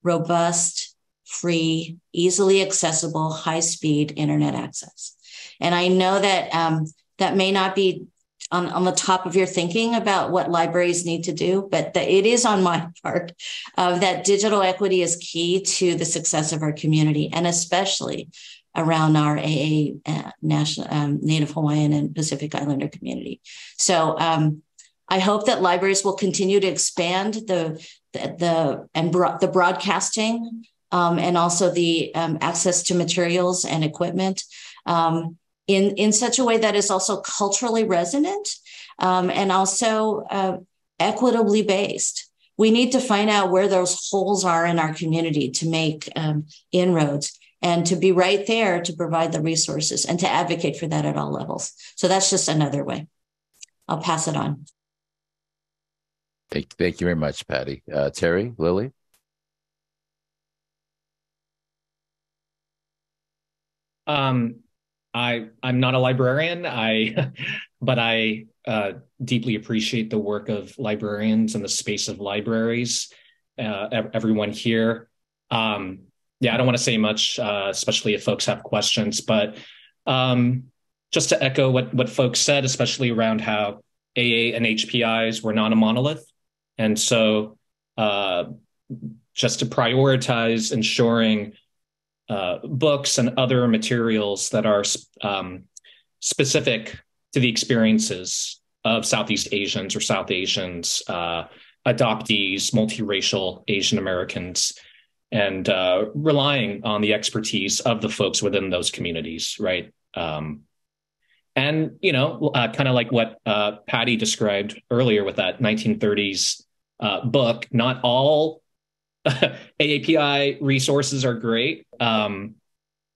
robust free, easily accessible, high speed internet access. And I know that um, that may not be on, on the top of your thinking about what libraries need to do, but the, it is on my [laughs] part uh, that digital equity is key to the success of our community and especially around our AA uh, national um, Native Hawaiian and Pacific Islander community. So um, I hope that libraries will continue to expand the the, the and bro- the broadcasting um, and also the um, access to materials and equipment um, in, in such a way that is also culturally resonant um, and also uh, equitably based. We need to find out where those holes are in our community to make um, inroads and to be right there to provide the resources and to advocate for that at all levels. So that's just another way. I'll pass it on. Thank, thank you very much, Patty. Uh, Terry, Lily? Um, I I'm not a librarian. I, [laughs] but I uh, deeply appreciate the work of librarians and the space of libraries. Uh, everyone here. Um, yeah, I don't want to say much, uh, especially if folks have questions, but um, just to echo what what folks said, especially around how AA and HPIs were not a monolith, and so uh, just to prioritize ensuring uh, books and other materials that are um, specific to the experiences of Southeast Asians or South Asians, uh, adoptees, multiracial Asian Americans, and uh, relying on the expertise of the folks within those communities, right? Um, and you know, uh, kind of like what uh, Patty described earlier with that 1930s uh, book. Not all [laughs] AAPI resources are great. Um,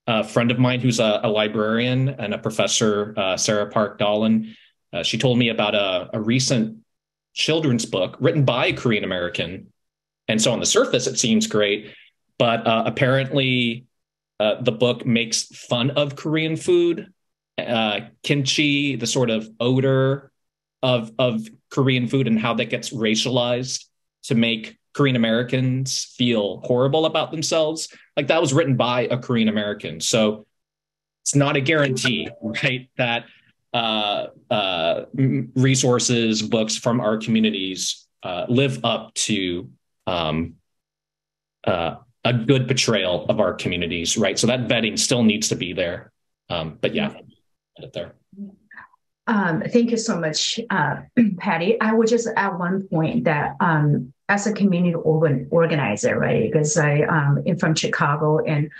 a friend of mine who's a, a librarian and a professor, uh, Sarah Park Dahlen, uh, she told me about a, a recent children's book written by a Korean American. And so on the surface, it seems great. But uh, apparently, uh, the book makes fun of Korean food, uh, kimchi, the sort of odor of, of Korean food and how that gets racialized to make Korean Americans feel horrible about themselves. Like that was written by a Korean American. So it's not a guarantee, right? That uh, uh, resources, books from our communities uh, live up to um, uh, a good portrayal of our communities, right? So that vetting still needs to be there. Um, but yeah, there. Um, thank you so much, uh, [clears throat] Patty. I would just add one point that um, as a community organ- organizer, right? Because I um, am from Chicago and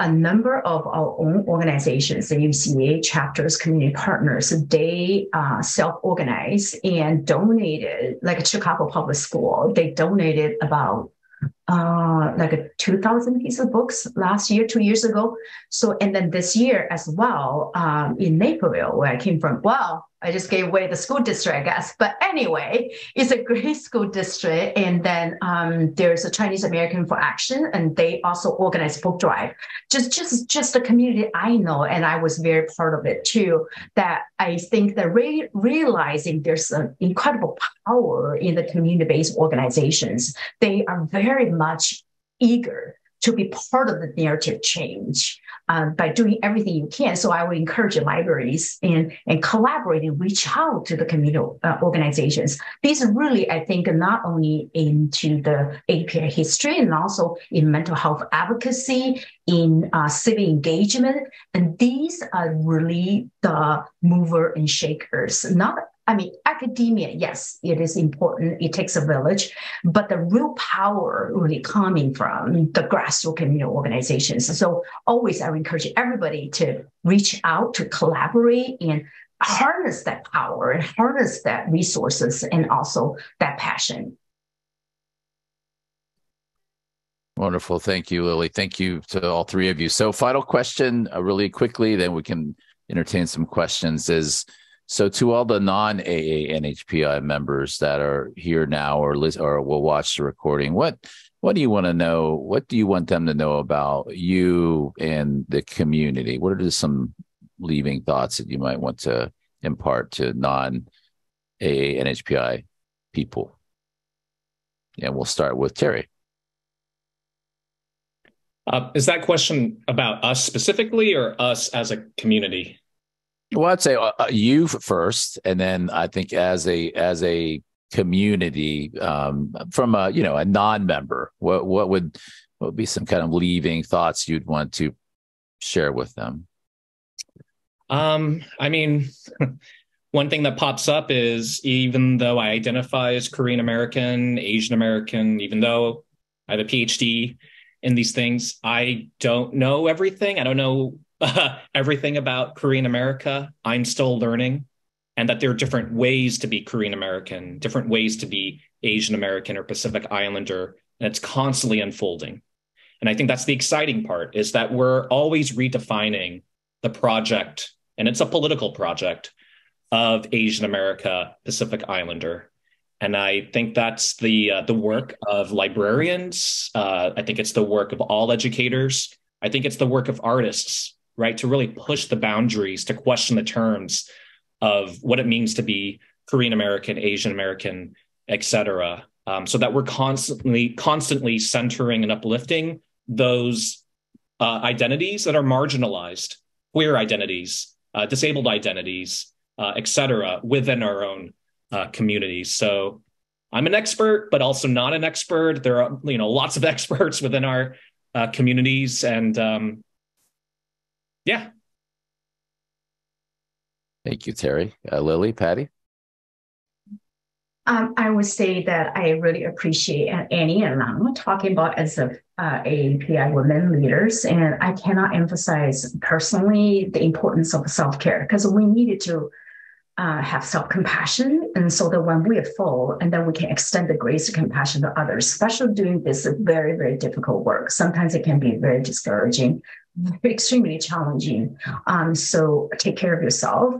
a number of our own organizations, the UCA chapters, community partners, they uh, self-organized and donated, like a Chicago Public School, they donated about uh, like a 2000 piece of books last year, two years ago. So, and then this year as well, um, in Naperville, where I came from, well, I just gave away the school district, I guess. But anyway, it's a great school district. And then um, there's a Chinese American for Action, and they also organize book drive. Just, just, just a community I know, and I was very part of it too. That I think that re- realizing there's an incredible power in the community-based organizations. They are very much eager to be part of the narrative change um, by doing everything you can. So I would encourage libraries and, and collaborate and reach out to the community uh, organizations. These really, I think, not only into the API history and also in mental health advocacy, in uh, civic engagement. And these are really the mover and shakers, not I mean, academia, yes, it is important. It takes a village, but the real power really coming from the grassroots community organizations. So always I encourage everybody to reach out, to collaborate and harness that power and harness that resources and also that passion. Wonderful. Thank you, Lily. Thank you to all three of you. So final question uh, really quickly, then we can entertain some questions is, so, to all the non AA NHPI members that are here now or or will watch the recording, what what do you want to know? What do you want them to know about you and the community? What are some leaving thoughts that you might want to impart to non AA NHPI people? And we'll start with Terry. Uh, is that question about us specifically or us as a community? Well, I'd say uh, uh, you first, and then I think as a as a community um, from a you know a non-member, what what would what would be some kind of leaving thoughts you'd want to share with them? Um, I mean, [laughs] one thing that pops up is even though I identify as Korean American, Asian American, even though I have a PhD in these things, I don't know everything. I don't know uh, [laughs] everything about Korean America. I'm still learning, and that there are different ways to be Korean American, different ways to be Asian American or Pacific Islander, and it's constantly unfolding. And I think that's the exciting part is that we're always redefining the project, and it's a political project of Asian America, Pacific Islander. And I think that's the uh, the work of librarians. Uh, I think it's the work of all educators. I think it's the work of artists right? To really push the boundaries, to question the terms of what it means to be Korean American, Asian American, et cetera, um, so that we're constantly constantly centering and uplifting those uh, identities that are marginalized, queer identities, uh, disabled identities, uh, et cetera, within our own uh, communities. So I'm an expert, but also not an expert. There are you know lots of [laughs] experts within our uh, communities, and um, yeah. Thank you, Terry. Uh, Lily, Patty? Um, I would say that I really appreciate Annie and Lang talking about as a uh, AAPI women leaders, and I cannot emphasize personally the importance of self care because we needed to uh, have self compassion, and so that when we are full, and then we can extend the grace and compassion to others, especially doing this very very difficult work. Sometimes it can be very discouraging extremely challenging. Um, so take care of yourself.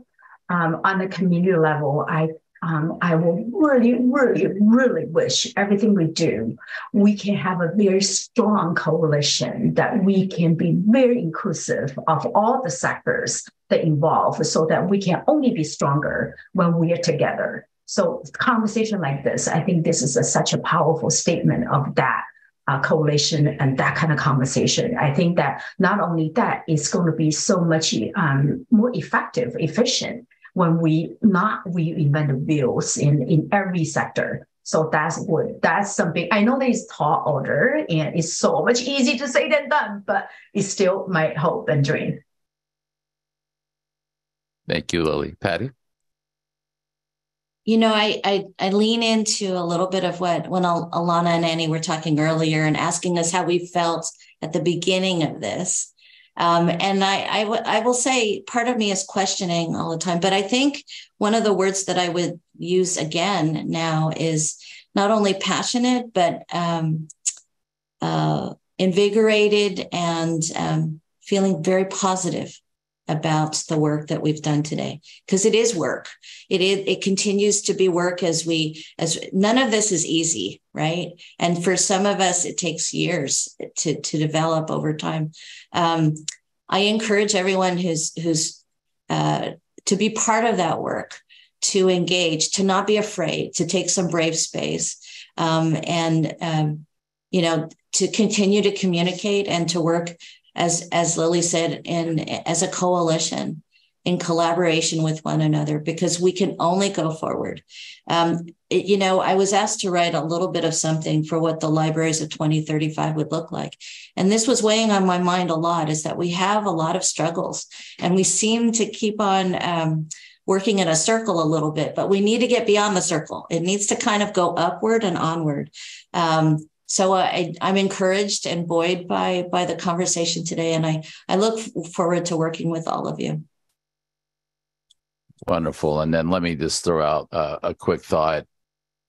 Um, on the community level, I um, I will really, really, really wish everything we do, we can have a very strong coalition that we can be very inclusive of all the sectors that involve so that we can only be stronger when we are together. So conversation like this, I think this is a, such a powerful statement of that uh, coalition and that kind of conversation. I think that not only that, it's going to be so much um, more effective, efficient when we not reinvent the wheels in, in every sector. So that's what that's something I know that is tall order and it's so much easier to say than done, but it's still my hope and dream. Thank you, Lily. Patty? You know, I, I, I lean into a little bit of what when Alana and Annie were talking earlier and asking us how we felt at the beginning of this. Um, and I, I, w- I will say part of me is questioning all the time, but I think one of the words that I would use again now is not only passionate, but um, uh, invigorated and um, feeling very positive about the work that we've done today because it is work. It is it continues to be work as we as none of this is easy right? And for some of us it takes years to to develop over time. Um, i encourage everyone who's who's uh, to be part of that work to engage to not be afraid to take some brave space um, and um, you know to continue to communicate and to work as as Lily said, in as a coalition in collaboration with one another because we can only go forward. Um, it, you know, I was asked to write a little bit of something for what the libraries of 2035 would look like. And this was weighing on my mind a lot is that we have a lot of struggles and we seem to keep on um, working in a circle a little bit, but we need to get beyond the circle. It needs to kind of go upward and onward. Um, so uh, I, am encouraged and buoyed by by the conversation today, and I I look forward to working with all of you. Wonderful. And then let me just throw out uh, a quick thought.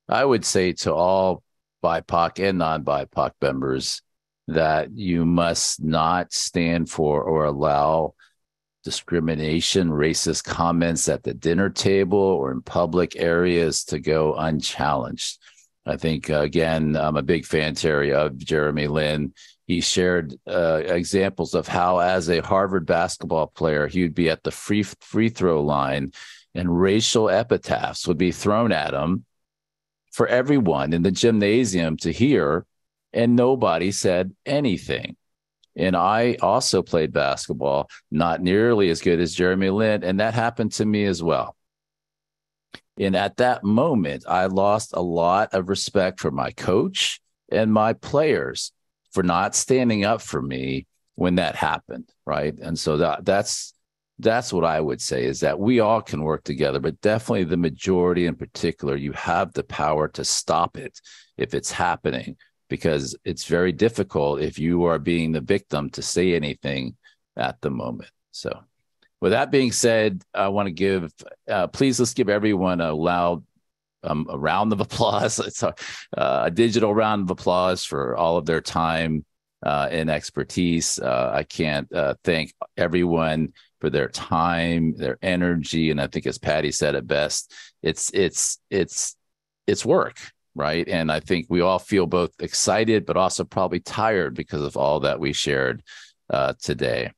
I would say to all BIPOC and non-BIPOC members that you must not stand for or allow discrimination, racist comments at the dinner table or in public areas to go unchallenged. I think uh, again, I'm a big fan, Terry, of Jeremy Lin. He shared uh, examples of how, as a Harvard basketball player, he would be at the free free throw line, and racial epitaphs would be thrown at him for everyone in the gymnasium to hear, and nobody said anything. And I also played basketball, not nearly as good as Jeremy Lin, and that happened to me as well. And at that moment, I lost a lot of respect for my coach and my players for not standing up for me when that happened. Right. And so that, that's, that's what I would say is that we all can work together, but definitely the majority in particular, you have the power to stop it if it's happening, because it's very difficult if you are being the victim to say anything at the moment. So with that being said, I want to give, uh, please let's give everyone a loud um, a round of [laughs] applause. It's a, uh, a, digital round of applause for all of their time uh, and expertise. Uh, I can't uh, thank everyone for their time, their energy, and I think as Patty said it best, it's it's it's it's work, right? And I think we all feel both excited but also probably tired because of all that we shared uh, today.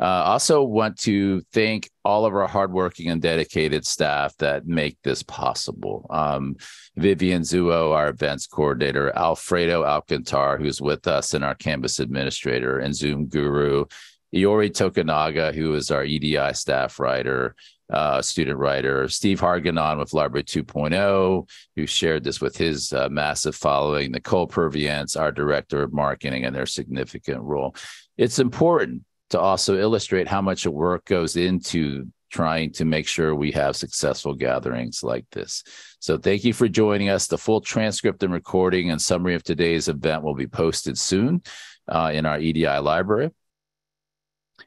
Uh, also, want to thank all of our hardworking and dedicated staff that make this possible. Um, Vivian Zuo, our events coordinator, Alfredo Alcantar, who's with us, and our campus administrator and Zoom guru, Iori Tokunaga, who is our EDI staff writer, uh, student writer, Steve Hargadon with Library 2.0, who shared this with his uh, massive following, Nicole Purviance, our director of marketing, and their significant role. It's important to also illustrate how much of work goes into trying to make sure we have successful gatherings like this. So thank you for joining us. The full transcript and recording and summary of today's event will be posted soon uh, in our EDI library.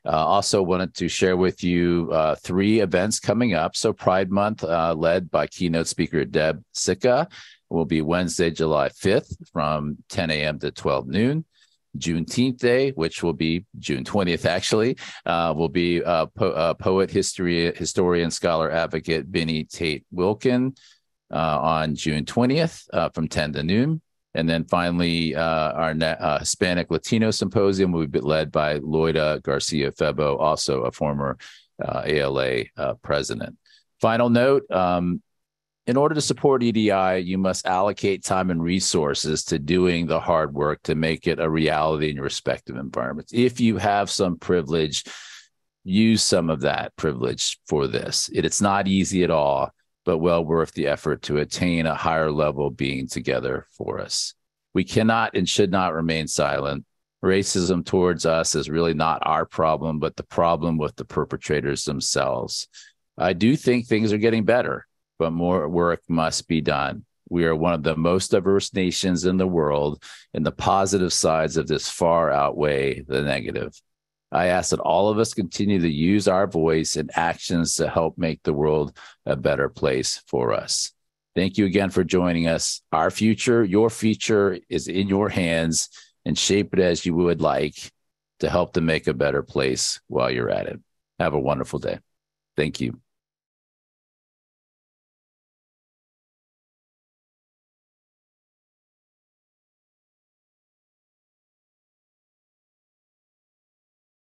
Uh, also wanted to share with you uh, three events coming up. So Pride Month, uh, led by keynote speaker Deb Sika, will be Wednesday, July 5th from 10 a.m. to 12 noon. Juneteenth Day, which will be June 20th, actually, uh, will be uh, po- uh, poet, history, historian, scholar, advocate Benny Tate Wilkin uh, on June 20th uh, from 10 to noon. And then finally, uh, our Hispanic Latino Symposium will be led by Loida Garcia Febo, also a former ALA president. Final note um, in order to support EDI, you must allocate time and resources to doing the hard work to make it a reality in your respective environments. If you have some privilege, use some of that privilege for this. It, it's not easy at all, but well worth the effort to attain a higher level being together for us. We cannot and should not remain silent. Racism towards us is really not our problem, but the problem with the perpetrators themselves. I do think things are getting better but more work must be done. We are one of the most diverse nations in the world, and the positive sides of this far outweigh the negative. I ask that all of us continue to use our voice and actions to help make the world a better place for us. Thank you again for joining us. Our future, your future is in your hands and shape it as you would like to help to make a better place while you're at it. Have a wonderful day. Thank you.